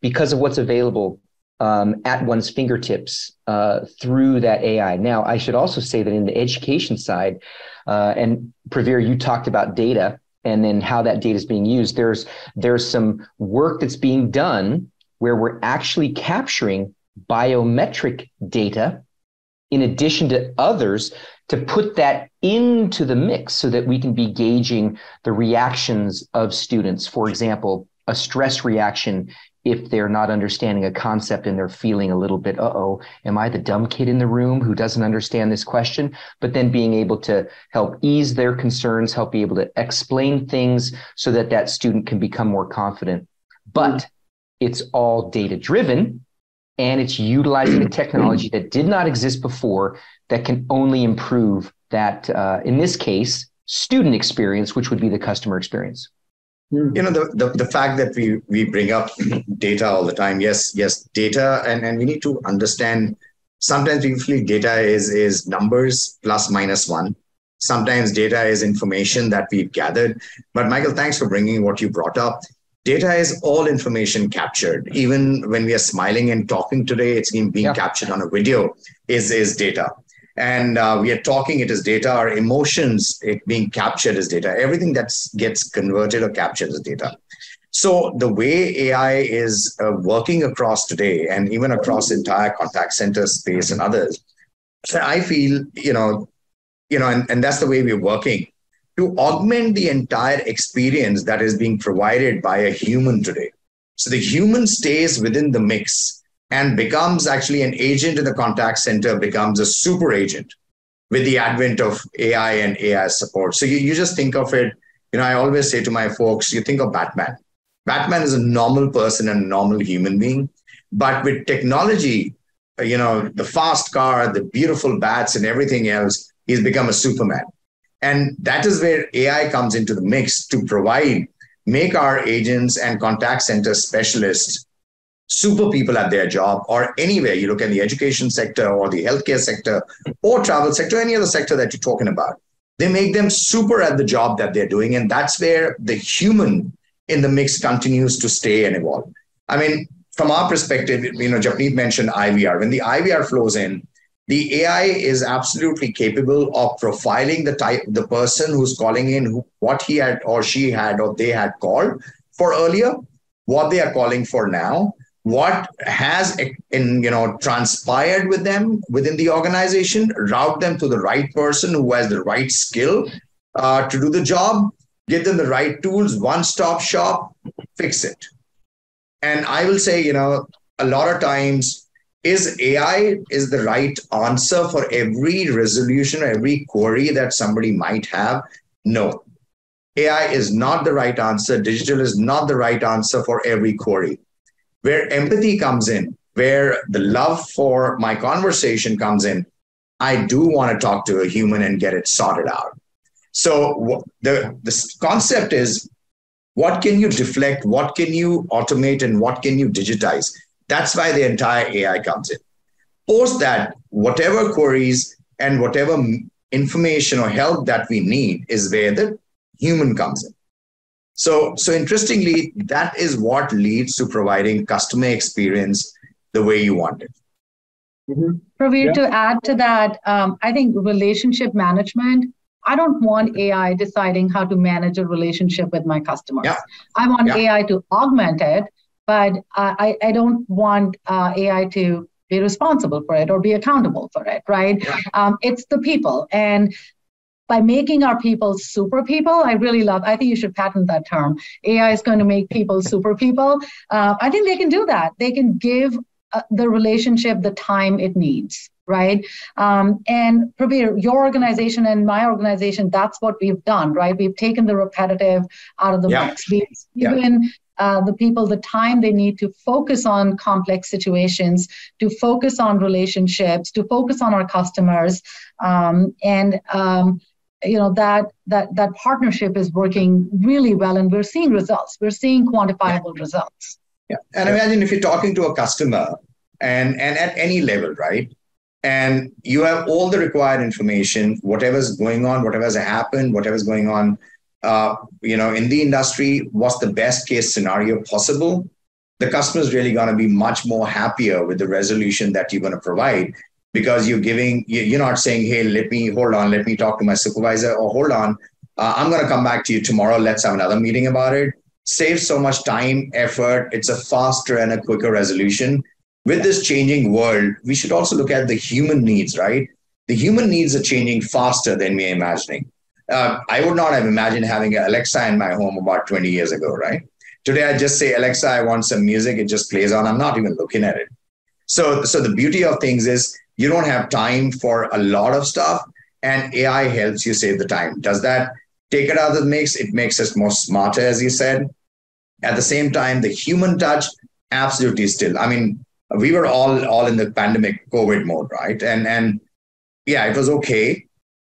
C: because of what's available um, at one's fingertips uh, through that AI. Now, I should also say that in the education side, uh, and Praveer, you talked about data and then how that data is being used. There's there's some work that's being done where we're actually capturing biometric data in addition to others to put that into the mix so that we can be gauging the reactions of students. For example, a stress reaction if they're not understanding a concept and they're feeling a little bit, uh oh, am I the dumb kid in the room who doesn't understand this question? But then being able to help ease their concerns, help be able to explain things so that that student can become more confident. But it's all data driven and it's utilizing a technology that did not exist before that can only improve that, uh, in this case, student experience, which would be the customer experience.
D: Hmm. You know, the, the, the fact that we, we bring up data all the time. Yes, yes, data. And, and we need to understand sometimes we feel data is, is numbers plus minus one. Sometimes data is information that we've gathered. But Michael, thanks for bringing what you brought up. Data is all information captured. Even when we are smiling and talking today, it's being yeah. captured on a video is, is data and uh, we are talking it as data our emotions it being captured as data. Everything that gets converted or captured as data. So the way ai is uh, working across today and even across entire contact center space and others so i feel you know you know and, and that's the way we're working to augment the entire experience that is being provided by a human today. So the human stays within the mix and becomes actually an agent in the contact center, becomes a super agent with the advent of AI and AI support. So you, you just think of it, you know, I always say to my folks, you think of Batman. Batman is a normal person and normal human being. But with technology, uh, you know, the fast car, the beautiful bats, and everything else, he's become a Superman. And that is where AI comes into the mix to provide, make our agents and contact center specialists super people at their job or anywhere you look at the education sector or the healthcare sector or travel sector any other sector that you're talking about they make them super at the job that they're doing. And that's where the human in the mix continues to stay and evolve. I mean from our perspective you know Japneet mentioned ivr when the ivr flows in the ai is absolutely capable of profiling the type the person who's calling in who, what he had or she had or they had called for earlier what they are calling for now what has in you know transpired with them within the organization route them to the right person who has the right skill uh, to do the job give them the right tools, one stop shop, fix it. And I will say, you know, a lot of times, is AI is the right answer for every resolution or every query that somebody might have? No. AI is not the right answer. Digital is not the right answer for every query. Where empathy comes in, where the love for my conversation comes in, I do want to talk to a human and get it sorted out. So the, the concept is what can you deflect, what can you automate, and what can you digitize? That's why the entire AI comes in. Post that, whatever queries and whatever information or help that we need is where the human comes in. So, so interestingly, that is what leads to providing customer experience the way you want it.
B: Mm-hmm. Praveer, yeah. to add to that, um, I think relationship management. I don't want AI deciding how to manage a relationship with my customers. Yeah. I want yeah. AI to augment it, but I, I don't want uh, AI to be responsible for it or be accountable for it, right? Yeah. Um, it's the people. And by making our people super people, I really love, I think you should patent that term. AI is going to make people super people. Uh, I think they can do that. They can give uh, the relationship the time it needs right um, and Praveer, your organization and my organization that's what we've done right we've taken the repetitive out of the yeah. mix we've given yeah. uh, the people the time they need to focus on complex situations to focus on relationships to focus on our customers um, and um, you know that that that partnership is working really well and we're seeing results we're seeing quantifiable yeah. results
D: yeah. And imagine if you're talking to a customer and, and at any level, right? And you have all the required information, whatever's going on, whatever's happened, whatever's going on, uh, you know, in the industry, what's the best case scenario possible? The customer is really going to be much more happier with the resolution that you're going to provide because you're giving, you're not saying, hey, let me hold on, let me talk to my supervisor, or hold on, uh, I'm going to come back to you tomorrow. Let's have another meeting about it saves so much time, effort. It's a faster and a quicker resolution. With this changing world, we should also look at the human needs, right? The human needs are changing faster than we're imagining. Uh, I would not have imagined having an Alexa in my home about 20 years ago, right? Today, I just say, Alexa, I want some music. It just plays on. I'm not even looking at it. So, so the beauty of things is you don't have time for a lot of stuff, and AI helps you save the time. Does that take it out of the mix. It makes us more smarter, as you said. At the same time, the human touch, absolutely still. I mean, we were all all in the pandemic COVID mode, right? And and yeah, it was okay.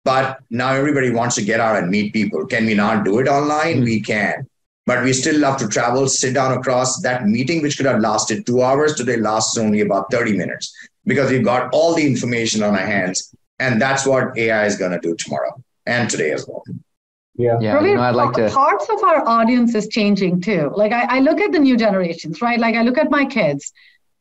D: But now everybody wants to get out and meet people. Can we not do it online? We can. But we still love to travel, sit down across that meeting, which could have lasted two hours. Today lasts only about 30 minutes because we've got all the information on our hands. And that's what AI is going to do tomorrow and today as well.
B: Yeah, yeah. You know, I'd like to. Parts of our audience is changing too. Like I, I look at the new generations, right? Like I look at my kids.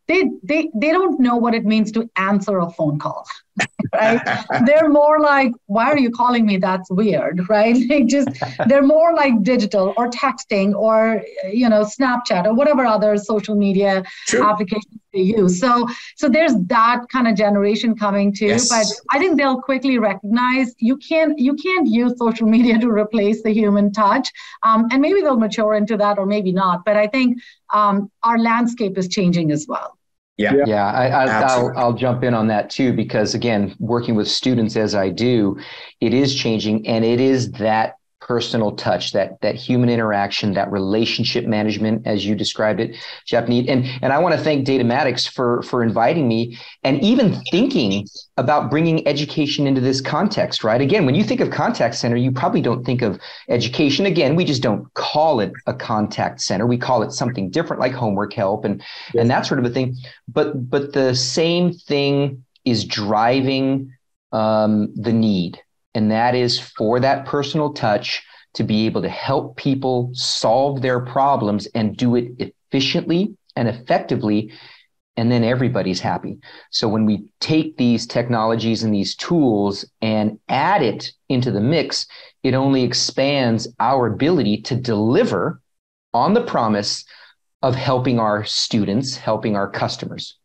B: They they they don't know what it means to answer a phone call right? they're more like, why are you calling me? That's weird, right? They just they're more like digital or texting or you know Snapchat or whatever other social media True. applications they use. So so there's that kind of generation coming too. Yes. But I think they'll quickly recognize you can't you can't use social media to replace the human touch. Um, and maybe they'll mature into that or maybe not. But I think um, our landscape is changing as well.
C: Yeah, yeah, I, will I'll jump in on that too because again, working with students as I do, it is changing, and it is that personal touch, that that human interaction, that relationship management, as you described it, Japneet. And and I want to thank Datamatics for for inviting me and even thinking about bringing education into this context. Right? Again, when you think of contact center, you probably don't think of education. Again, we just don't call it a contact center. We call it something different, like homework help and yes. and that sort of a thing. But but the same thing is driving um, the need and that is for that personal touch to be able to help people solve their problems and do it efficiently and effectively and then everybody's happy. So when we take these technologies and these tools and add it into the mix, it only expands our ability to deliver on the promise of helping our students, helping our customers.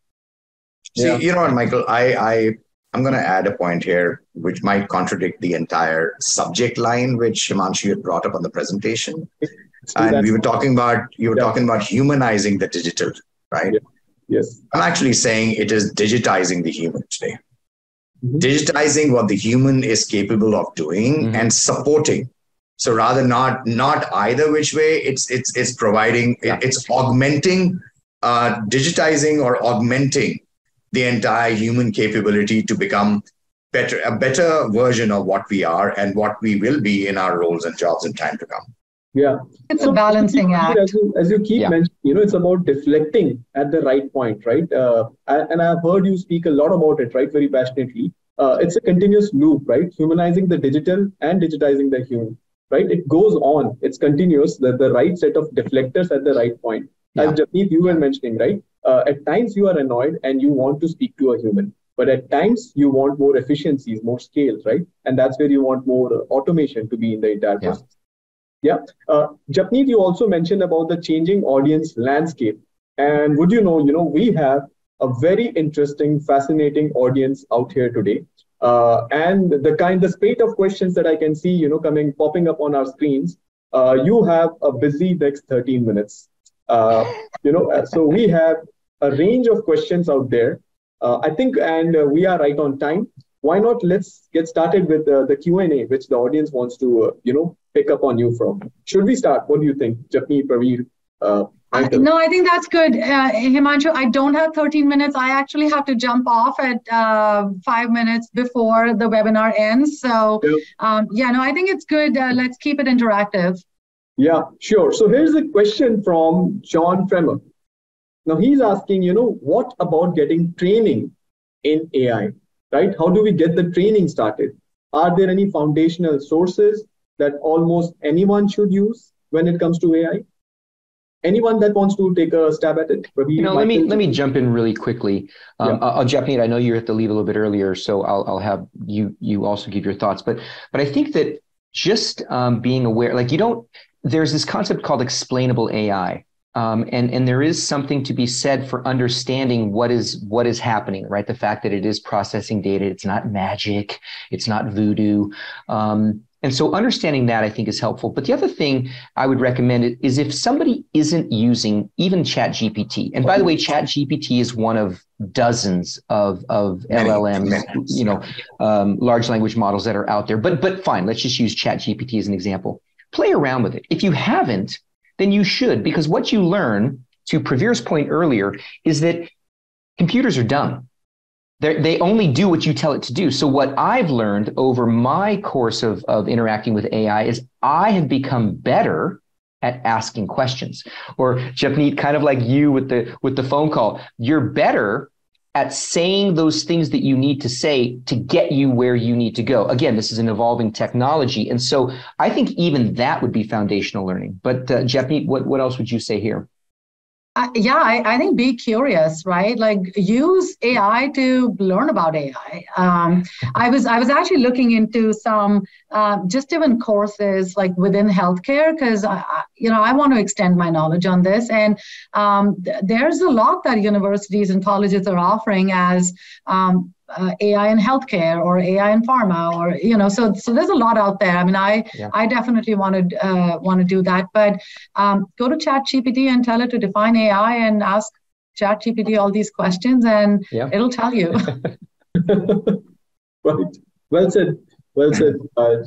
D: See, yeah. you know what, Michael, I, I I'm going to add a point here, which might contradict the entire subject line which Himanshu had brought up on the presentation. And we were talking about you were yeah. talking about humanizing the digital, right?
A: Yeah. Yes.
D: I'm actually saying it is digitizing the human today. Mm-hmm. Digitizing what the human is capable of doing mm-hmm. and supporting. So rather not not either which way, it's it's it's providing yeah. it's augmenting, uh, digitizing or augmenting the entire human capability to become better a better version of what we are and what we will be in our roles and jobs in time to come.
A: Yeah.
B: It's so a balancing act.
A: as you, as you keep yeah. mentioning you know it's about deflecting at the right point right? Uh, and i've heard you speak a lot about it right very passionately. Uh, it's a continuous loop right? Humanizing the digital and digitizing the human right? It goes on. It's continuous. The, the right set of deflectors at the right point yeah. as Japneet, you were mentioning right uh, at times you are annoyed and you want to speak to a human. But at times you want more efficiencies more scales right? And that's where you want more automation to be in the entire yeah. process. Yeah. Uh, Japneet, you also mentioned about the changing audience landscape. And would you know you know we have a very interesting fascinating audience out here today. Uh, and the kind the spate of questions that i can see you know coming popping up on our screens uh, you have a busy next 13 minutes uh, you know so we have a range of questions out there. Uh, I think, and uh, we are right on time. Why not? Let's get started with uh, the Q and A, which the audience wants to, uh, you know, pick up on you from. Should we start? What do you think, Japneet, Praveer?
B: Uh, no, I think that's good. Uh, Himanshu, I don't have 13 minutes. I actually have to jump off at uh, five minutes before the webinar ends. So, um, yeah, no, I think it's good. Uh, let's keep it interactive.
A: Yeah, sure. So here's a question from John Fremer. Now he's asking, you know, what about getting training in AI, right? How do we get the training started? Are there any foundational sources that almost anyone should use when it comes to AI? Anyone that wants to take a stab at it?
C: you know, let me let me jump in really quickly. Um, yeah. I'll jump in. I know you have to leave a little bit earlier, so I'll I'll have you you also give your thoughts. But but I think that just um, being aware, like you don't. There's this concept called explainable AI, um, and and there is something to be said for understanding what is what is happening, right? The fact that it is processing data, it's not magic, it's not voodoo, um, and so understanding that I think is helpful. But the other thing I would recommend is if somebody isn't using even ChatGPT, and by the way, ChatGPT is one of dozens of of LLMs, you know, um, large language models that are out there. But but fine, let's just use ChatGPT as an example. Play around with it. If you haven't then you should, because what you learn, to Praveer's point earlier, is that computers are dumb. They're, they only do what you tell it to do. So what I've learned over my course of, of interacting with AI is I have become better at asking questions. Or Japneet, kind of like you with the with the phone call, you're better at saying those things that you need to say to get you where you need to go. Again, this is an evolving technology. And so I think even that would be foundational learning. But uh, what, what else would you say here?
B: Yeah, I, I, think be curious, right? Like use AI to learn about AI. Um, I was I was actually looking into some uh, just even courses like within healthcare because you know I want to extend my knowledge on this, and um, th- there's a lot that universities and colleges are offering as um, uh, AI in healthcare or AI in pharma or you know so so there's a lot out there. I mean I yeah. I definitely want to uh, want to do that. But um, go to Chat GPT and tell it to define AI and ask Chat GPT all these questions and yeah. it'll tell you.
A: right. Well said. Well said, uh,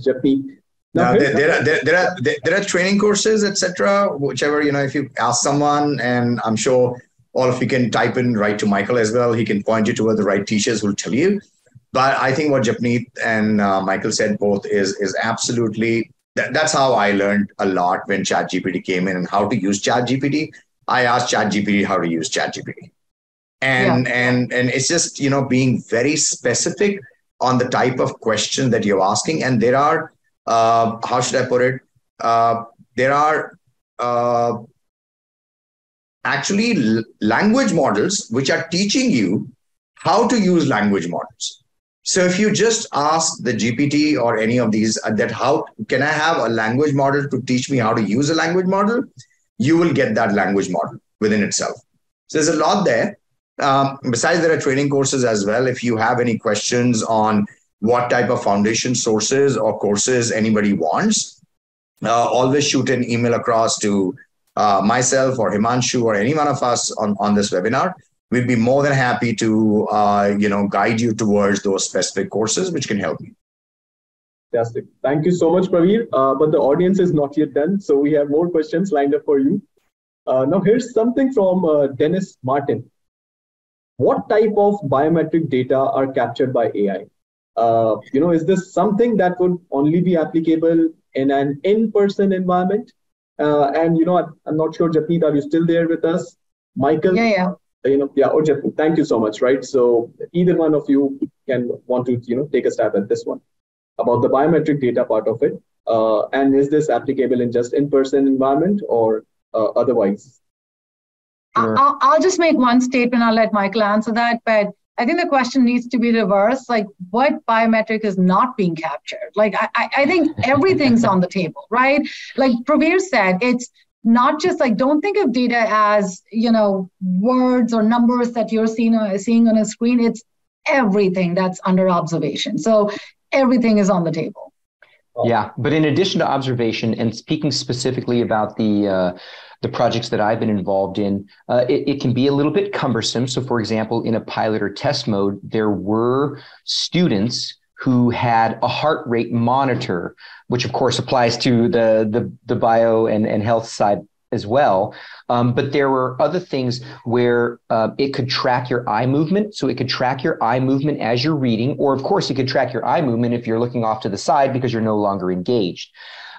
D: Now, there, there, are, there, there, are there are training courses, etc. Whichever you know, if you ask someone, and I'm sure all of you can type in right to Michael as well. He can point you toward the right teachers who'll tell you. But I think what Japneet and uh, Michael said both is is absolutely that, that's how I learned a lot when ChatGPT came in and how to use ChatGPT. I asked ChatGPT how to use ChatGPT, and yeah. and and it's just you know being very specific on the type of question that you're asking. And there are uh, how should I put it? Uh, there are uh, actually language models which are teaching you how to use language models. So if you just ask the GPT or any of these uh, that how can I have a language model to teach me how to use a language model, you will get that language model within itself. So there's a lot there. Um, besides, there are training courses as well. If you have any questions on what type of foundation sources or courses anybody wants, uh, always shoot an email across to uh, myself or Himanshu or any one of us on, on this webinar. We'd be more than happy to uh, you know guide you towards those specific courses which can help you.
A: Fantastic. Thank you so much, Praveer. Uh, but the audience is not yet done, so we have more questions lined up for you. Uh, now, here's something from uh, Dennis Martin. What type of biometric data are captured by AI? You know, is this something that would only be applicable in an in-person environment? Uh, and you know, I'm, I'm not sure, Japneet, are you still there with us? Michael?
B: Yeah, yeah.
A: Uh, you know, yeah, or Japneet, thank you so much, right? So either one of you can want to, you know, take a stab at this one about the biometric data part of it. Uh, and is this applicable in just in-person environment or uh, otherwise?
B: I'll, I'll just make one statement. I'll let Michael answer that. But I think the question needs to be reversed. Like, what biometric is not being captured? Like, I, I think everything's on the table, right? Like Praveer said, it's not just like don't think of data as you know words or numbers that you're seeing uh, seeing on a screen. It's everything that's under observation. So everything is on the table.
C: Yeah, but in addition to observation and speaking specifically about the uh, the projects that I've been involved in, uh, it, it, can be a little bit cumbersome. So, for example, in a pilot or test mode, there were students who had a heart rate monitor, which of course applies to the the, the bio and, and health side as well. Um, but there were other things where uh, it could track your eye movement. So it could track your eye movement as you're reading, or of course, it could track your eye movement if you're looking off to the side because you're no longer engaged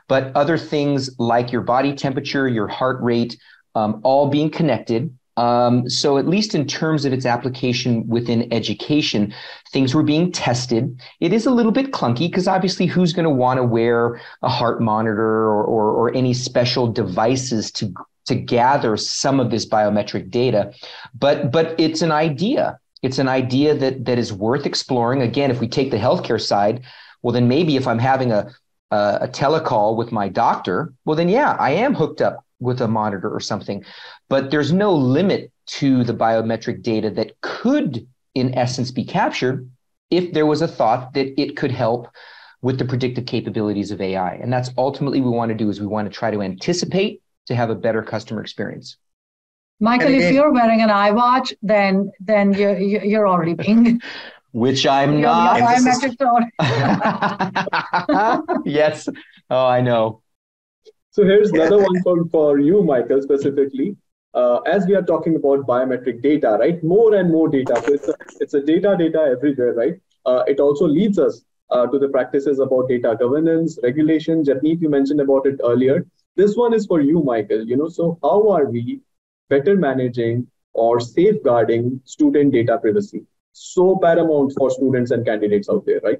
C: but other things like your body temperature, your heart rate, um, all being connected. Um, so, at least in terms of its application within education, things were being tested. It is a little bit clunky because obviously, who's going to want to wear a heart monitor or, or, or any special devices to to gather some of this biometric data? But but it's an idea. It's an idea that that is worth exploring. Again, if we take the healthcare side, well, then maybe if I'm having a uh, a telecall with my doctor, well, then yeah, I am hooked up with a monitor or something. But there's no limit to the biometric data that could, in essence, be captured if there was a thought that it could help with the predictive capabilities of AI. And that's ultimately what we want to do is we want to try to anticipate to have a better customer experience.
B: Michael, if you're wearing an iWatch, then then you're you're already being
C: which I'm not. yes. Oh, I know.
A: So here's another one for, for you, Michael, specifically. Uh, as we are talking about biometric data, right? More and more data. So it's a, it's a data, data everywhere, right? Uh, it also leads us uh, to the practices about data governance, regulation. Japneet, you mentioned about it earlier. This one is for you, Michael. You know, so how are we better managing or safeguarding student data privacy? So paramount for students and candidates out there, right?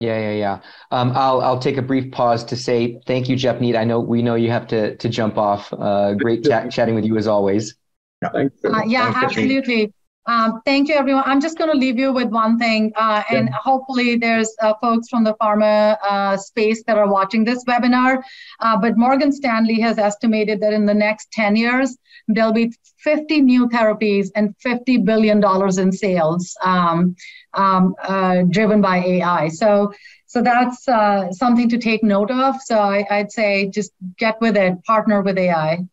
C: Yeah, yeah, yeah. Um, I'll I'll take a brief pause to say thank you, Japneet. I know we know you have to to jump off. Uh, great chat, chatting with you as always.
B: Yeah, uh, yeah absolutely. Um, thank you, everyone. I'm just going to leave you with one thing, uh, and yeah. hopefully there's uh, folks from the pharma uh, space that are watching this webinar. Uh, but Morgan Stanley has estimated that in the next 10 years, there'll be 50 new therapies and $50 billion in sales um, um, uh, driven by AI. So, so that's uh, something to take note of. So I, I'd say just get with it, partner with AI.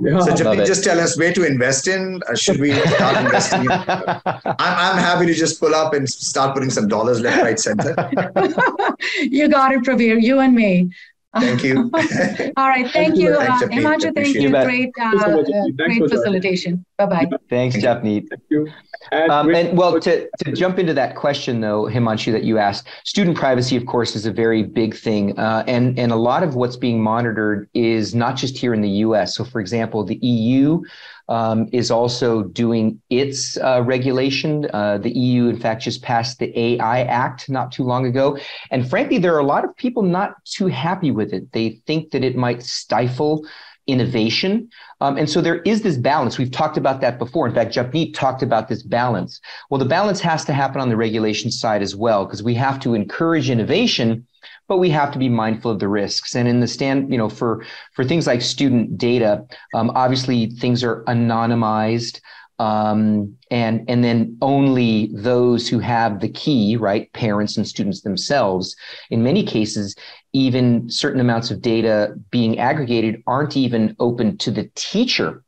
D: Yeah, so Japneet, just tell us where to invest in. Uh, should we start investing? I'm, I'm happy to just pull up and start putting some dollars left, right, center.
B: you got it, Praveer. You and me.
D: Thank you.
B: All right. Thank, thank you. Thanks, uh, Himanshu, thank you. Great, uh, great facilitation. Bye bye.
C: Thanks, Japneet. Thank you. And, um, and well, to, to jump into that question, though, Himanshu, that you asked, student privacy, of course, is a very big thing. Uh, and, and a lot of what's being monitored is not just here in the US. So, for example, the EU um, is also doing its uh, regulation. Uh, the EU, in fact, just passed the AI Act not too long ago. And frankly, there are a lot of people not too happy with it. They think that it might stifle innovation. Um, and so there is this balance. We've talked about that before. In fact, Japneet talked about this balance. Well, the balance has to happen on the regulation side as well, because we have to encourage innovation, but we have to be mindful of the risks. And in the stand, you know, for for things like student data, um, obviously things are anonymized. um, and and then only those who have the key, right, parents and students themselves. In many cases, even certain amounts of data being aggregated aren't even open to the teacher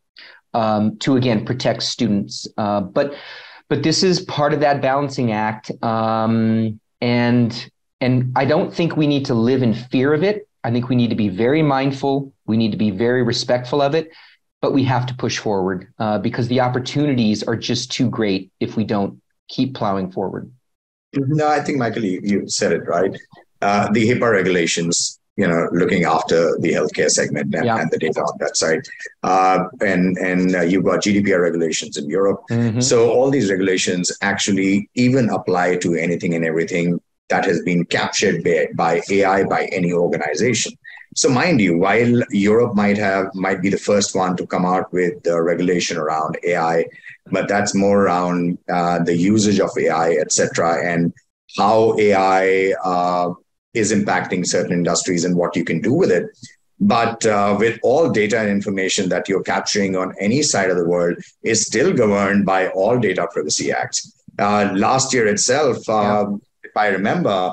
C: um, to again protect students. Uh, but but this is part of that balancing act, um, and and I don't think we need to live in fear of it. I think we need to be very mindful. We need to be very respectful of it but we have to push forward uh, because the opportunities are just too great if we don't keep plowing forward.
D: No, I think Michael, you, you said it right. Uh, the HIPAA regulations, you know, looking after the healthcare segment and, yeah. and the data on that side, uh, and and uh, you've got GDPR regulations in Europe. Mm-hmm. So all these regulations actually even apply to anything and everything that has been captured by, by AI by any organization. So, mind you, while Europe might have might be the first one to come out with the regulation around AI, but that's more around uh, the usage of AI, etc., and how AI uh, is impacting certain industries and what you can do with it. But uh, with all data and information that you're capturing on any side of the world is still governed by all data privacy acts. Uh, last year itself, yeah. If I remember,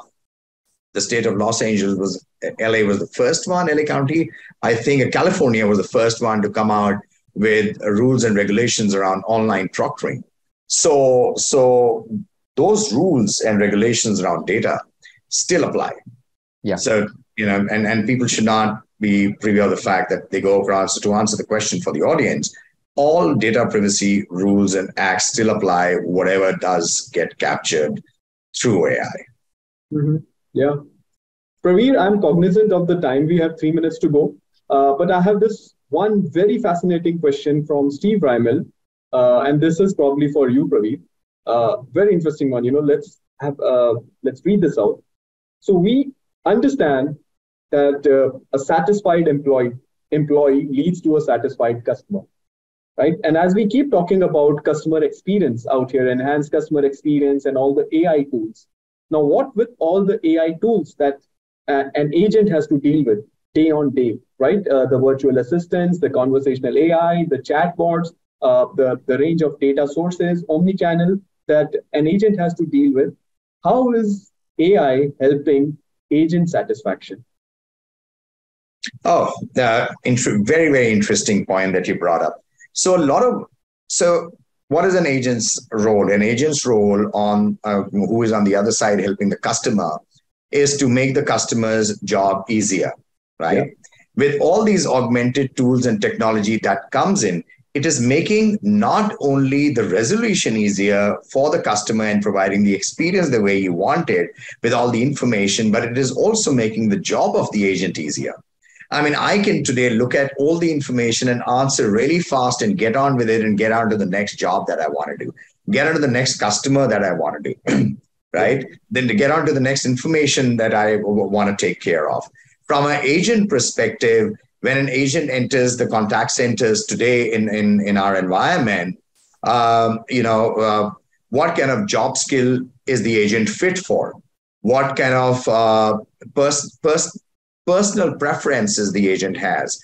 D: the state of Los Angeles was LA was the first one, LA County. I think California was the first one to come out with rules and regulations around online proctoring. So, so those rules and regulations around data still apply.
C: Yeah.
D: So, you know, and, and people should not be privy of the fact that they go across to answer the question for the audience. All data privacy rules and acts still apply, whatever does get captured through AI.
A: Mm-hmm. Yeah. Praveer, I'm cognizant of the time. We have three minutes to go. Uh, but I have this one very fascinating question from Steve Reimel. Uh, and this is probably for you, Praveer. Uh, very interesting one. You know, let's have uh, let's read this out. So we understand that uh, a satisfied employee employee leads to a satisfied customer, right? And as we keep talking about customer experience out here, enhanced customer experience, and all the AI tools. Now, what with all the AI tools that uh, an agent has to deal with day on day, right? Uh, the virtual assistants, the conversational AI, the chatbots, uh, the, the range of data sources, omni-channel that an agent has to deal with. How is AI helping agent satisfaction?
D: Oh, uh, int- very, very interesting point that you brought up. So a lot of, so what is an agent's role? An agent's role on uh, who is on the other side helping the customer is to make the customer's job easier, right? Yeah. With all these augmented tools and technology that comes in, it is making not only the resolution easier for the customer and providing the experience the way you want it with all the information, but it is also making the job of the agent easier. I mean, I can today look at all the information and answer really fast and get on with it and get on to the next job that I want to do, get on to the next customer that I want to do. right? Then to get on to the next information that I want to take care of. From an agent perspective, when an agent enters the contact centers today in, in, in our environment, um, you know, uh, what kind of job skill is the agent fit for? What kind of uh, pers- pers- personal preferences the agent has?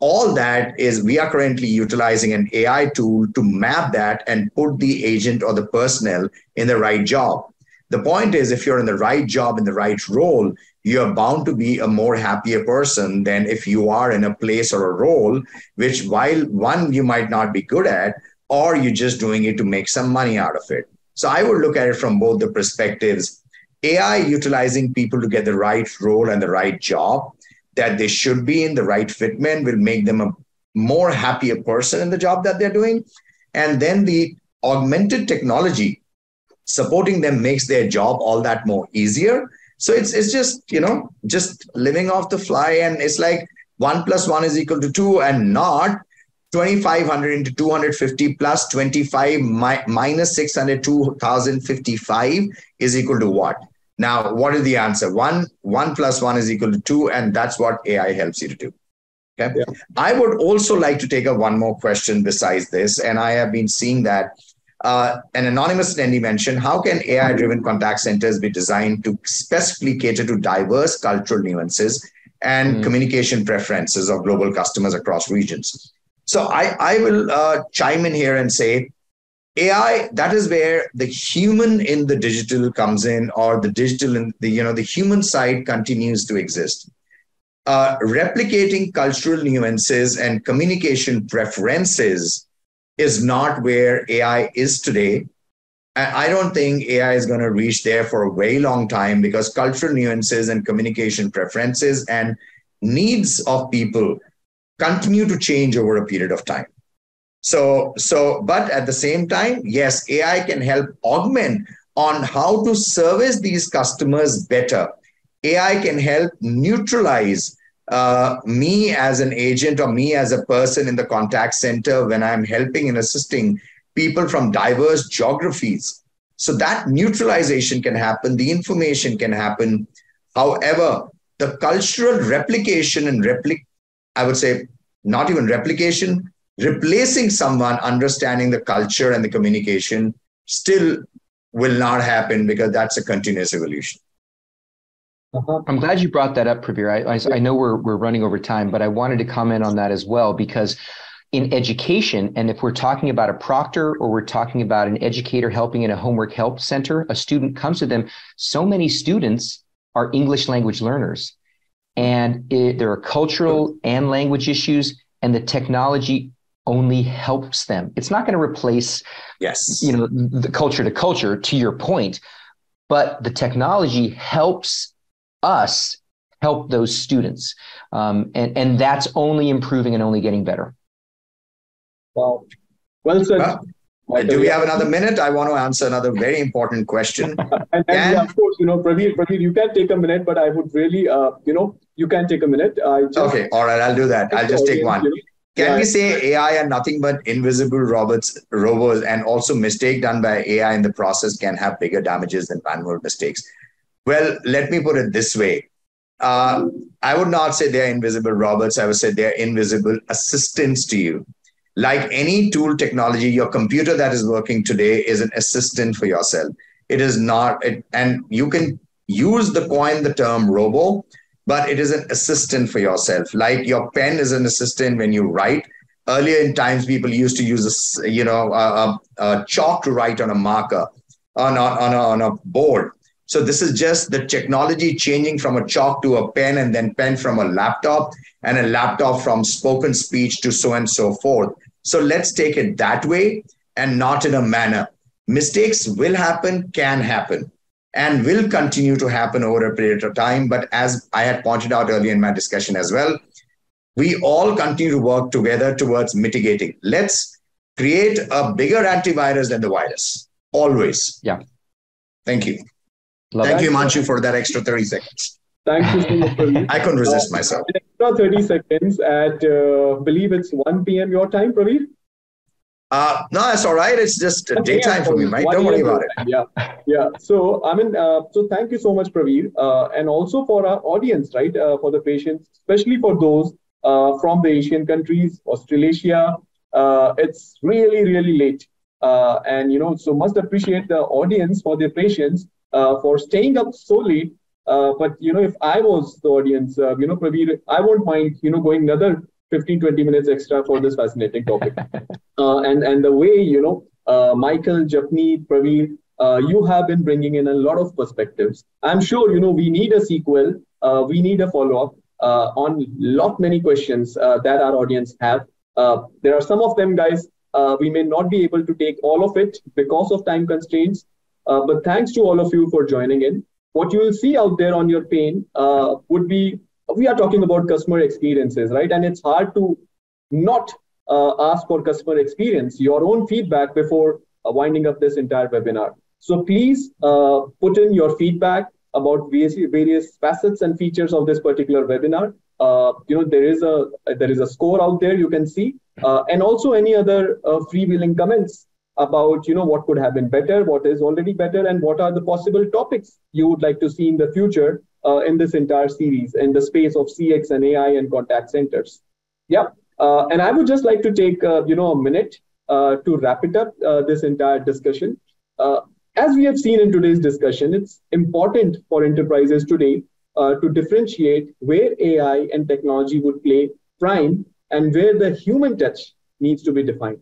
D: All that is, we are currently utilizing an AI tool to map that and put the agent or the personnel in the right job. The point is, if you're in the right job, in the right role, you're bound to be a more happier person than if you are in a place or a role, which while one you might not be good at, or you're just doing it to make some money out of it. So I would look at it from both the perspectives. AI utilizing people to get the right role and the right job that they should be in, the right fitment will make them a more happier person in the job that they're doing. And then the augmented technology supporting them makes their job all that more easier. So it's it's just you know just living off the fly. And it's like one plus one is equal to two and not 2500 into 250 plus 25 mi- minus 600 2055 is equal to what now what is the answer one one plus one is equal to two and that's what ai helps you to do okay yeah. i would also like to take up one more question besides this and i have been seeing that uh, an anonymous attendee mentioned how can AI driven contact centers be designed to specifically cater to diverse cultural nuances and mm. communication preferences of global customers across regions? So I, I will uh, chime in here and say AI, that is where the human in the digital comes in, or the digital in the, you know, the human side continues to exist. Uh, replicating cultural nuances and communication preferences is not where AI is today. I don't think AI is going to reach there for a very long time because cultural nuances and communication preferences and needs of people continue to change over a period of time. So, so, but at the same time, yes, AI can help augment on how to service these customers better. AI can help neutralize uh, me as an agent or me as a person in the contact center when I'm helping and assisting people from diverse geographies. So that neutralization can happen, the information can happen. However, the cultural replication and replic, I would say, not even replication, replacing someone understanding the culture and the communication still will not happen because that's a continuous evolution.
C: Uh-huh. I'm glad you brought that up, Praveer. I, I, I, know we're, we're running over time, but I wanted to comment on that as well because in education, and if we're talking about a proctor or we're talking about an educator helping in a homework help center, a student comes to them. So many students are English language learners, and it, there are cultural and language issues, and the technology only helps them. It's not going to replace,
D: yes,
C: you know, the culture to culture. To your point, but the technology helps us help those students, um, and and that's only improving and only getting better.
A: Wow, well said.
D: Well, do we have another minute? I want to answer another very important question.
A: and, and yeah, of course, you know, Praveer, Praveer, you can take a minute, but I would really, uh, you know, you can take a minute.
D: Okay, all right, I'll do that. I'll just take one. You know, can we say AI are nothing but invisible robots, robots, and also mistake done by AI in the process can have bigger damages than manual mistakes? Well, let me put it this way. Uh, I would not say they're invisible robots. I would say they're invisible assistants to you. Like any tool technology, your computer that is working today is an assistant for yourself. It is not, it, and you can use the coin the term robo but it is an assistant for yourself. Like your pen is an assistant when you write. Earlier in times, people used to use a, you know, a, a chalk to write on a marker, on, on, a, on a board. So this is just the technology changing from a chalk to a pen and then pen from a laptop and a laptop from spoken speech to so and so forth. So let's take it that way and not in a manner. Mistakes will happen, can happen and will continue to happen over a period of time. But as I had pointed out earlier in my discussion as well, we all continue to work together towards mitigating. Let's create a bigger antivirus than the virus. Always.
C: Yeah.
D: Thank you. Love Thank that. you, Manchu, for that extra 30 seconds.
A: Thank you so much.
D: I couldn't resist uh, myself.
A: Extra 30 seconds at, uh, believe it's 1 p.m. your time, Praveer?
D: Uh, no, that's all right. It's just daytime for me, right? Don't worry about it.
A: Yeah, yeah. So, I mean, uh, so thank you so much, Praveer, uh, and also for our audience, right? Uh, for the patients, especially for those uh, from the Asian countries, Australasia. Uh, it's really, really late, and you know, so must appreciate the audience for their patience for staying up so late. but you know, if I was the audience, you know, Praveer, I won't mind, you know, going another 15, 20 minutes extra for this fascinating topic. uh, and, and the way, you know, uh, Michael, Japneet, praveen uh, you have been bringing in a lot of perspectives. I'm sure, you know, we need a sequel. Uh, we need a follow-up uh, on lot many questions uh, that our audience have. there are some of them, guys, we may not be able to take all of it because of time constraints. but thanks to all of you for joining in. What you will see out there on your pane would be we are talking about customer experiences, right? And it's hard to not uh, ask for customer experience, your own feedback before uh, winding up this entire webinar. So please uh, put in your feedback about various, various facets and features of this particular webinar. Uh, you know there is a there is a score out there you can see, uh, and also any other uh, freewheeling comments about you know what could have been better, what is already better, and what are the possible topics you would like to see in the future uh, in this entire series in the space of CX and AI and contact centers. Yeah, uh, and I would just like to take uh, you know a minute uh, to wrap it up uh, this entire discussion. Uh, as we have seen in today's discussion, it's important for enterprises today to differentiate where AI and technology would play prime and where the human touch needs to be defined.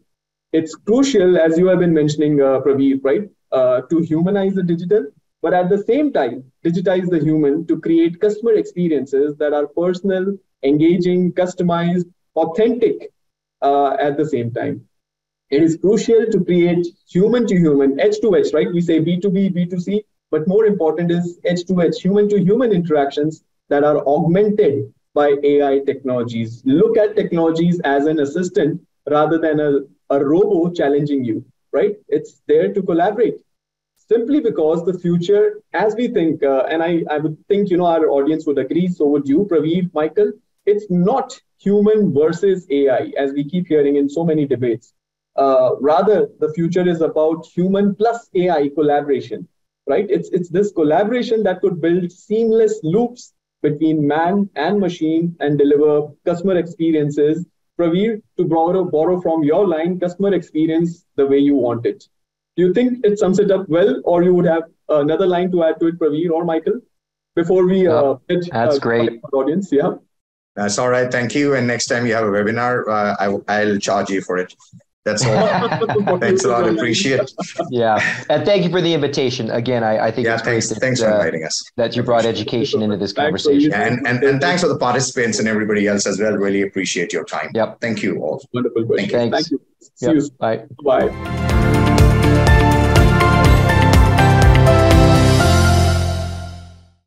A: it's crucial, as you have been mentioning, Praveer, right, to humanize the digital, but at the same time, digitize the human to create customer experiences that are personal, engaging, customized, authentic uh, at the same time. It is crucial to create human to human, edge to edge, right? We say B2B, B2C, but more important is edge to edge, human to human interactions that are augmented by AI technologies. Look at technologies as an assistant rather than a, a robo challenging you, right? It's there to collaborate. Simply because the future, as we think, uh, and I, I would think you know our audience would agree, so would you, Praveer, Michael, it's not human versus AI, as we keep hearing in so many debates. Uh, rather, the future is about human plus AI collaboration, right? It's, it's this collaboration that could build seamless loops between man and machine and deliver customer experiences. Praveer, to borrow, borrow from your line, customer experience the way you want it. Do you think it sums it up well, or you would have another line to add to it, Praveen or Michael, before we uh,
C: hit, That's uh, great.
A: Audience, yeah.
D: That's all right. Thank you. And next time you have a webinar, uh, I, I'll charge you for it. That's all. thanks a lot. Appreciate it.
C: Yeah. And thank you for the invitation. Again, I, I think
D: yeah, it's thanks,
C: great
D: that, thanks for uh, inviting us.
C: That you brought education into this conversation.
D: And, and, and thanks for the participants and everybody else as well. Really appreciate your time.
C: Yep.
D: Thank you all.
A: Wonderful question.
C: Thanks.
A: Thank you.
C: See yep. you. Bye.
A: Bye.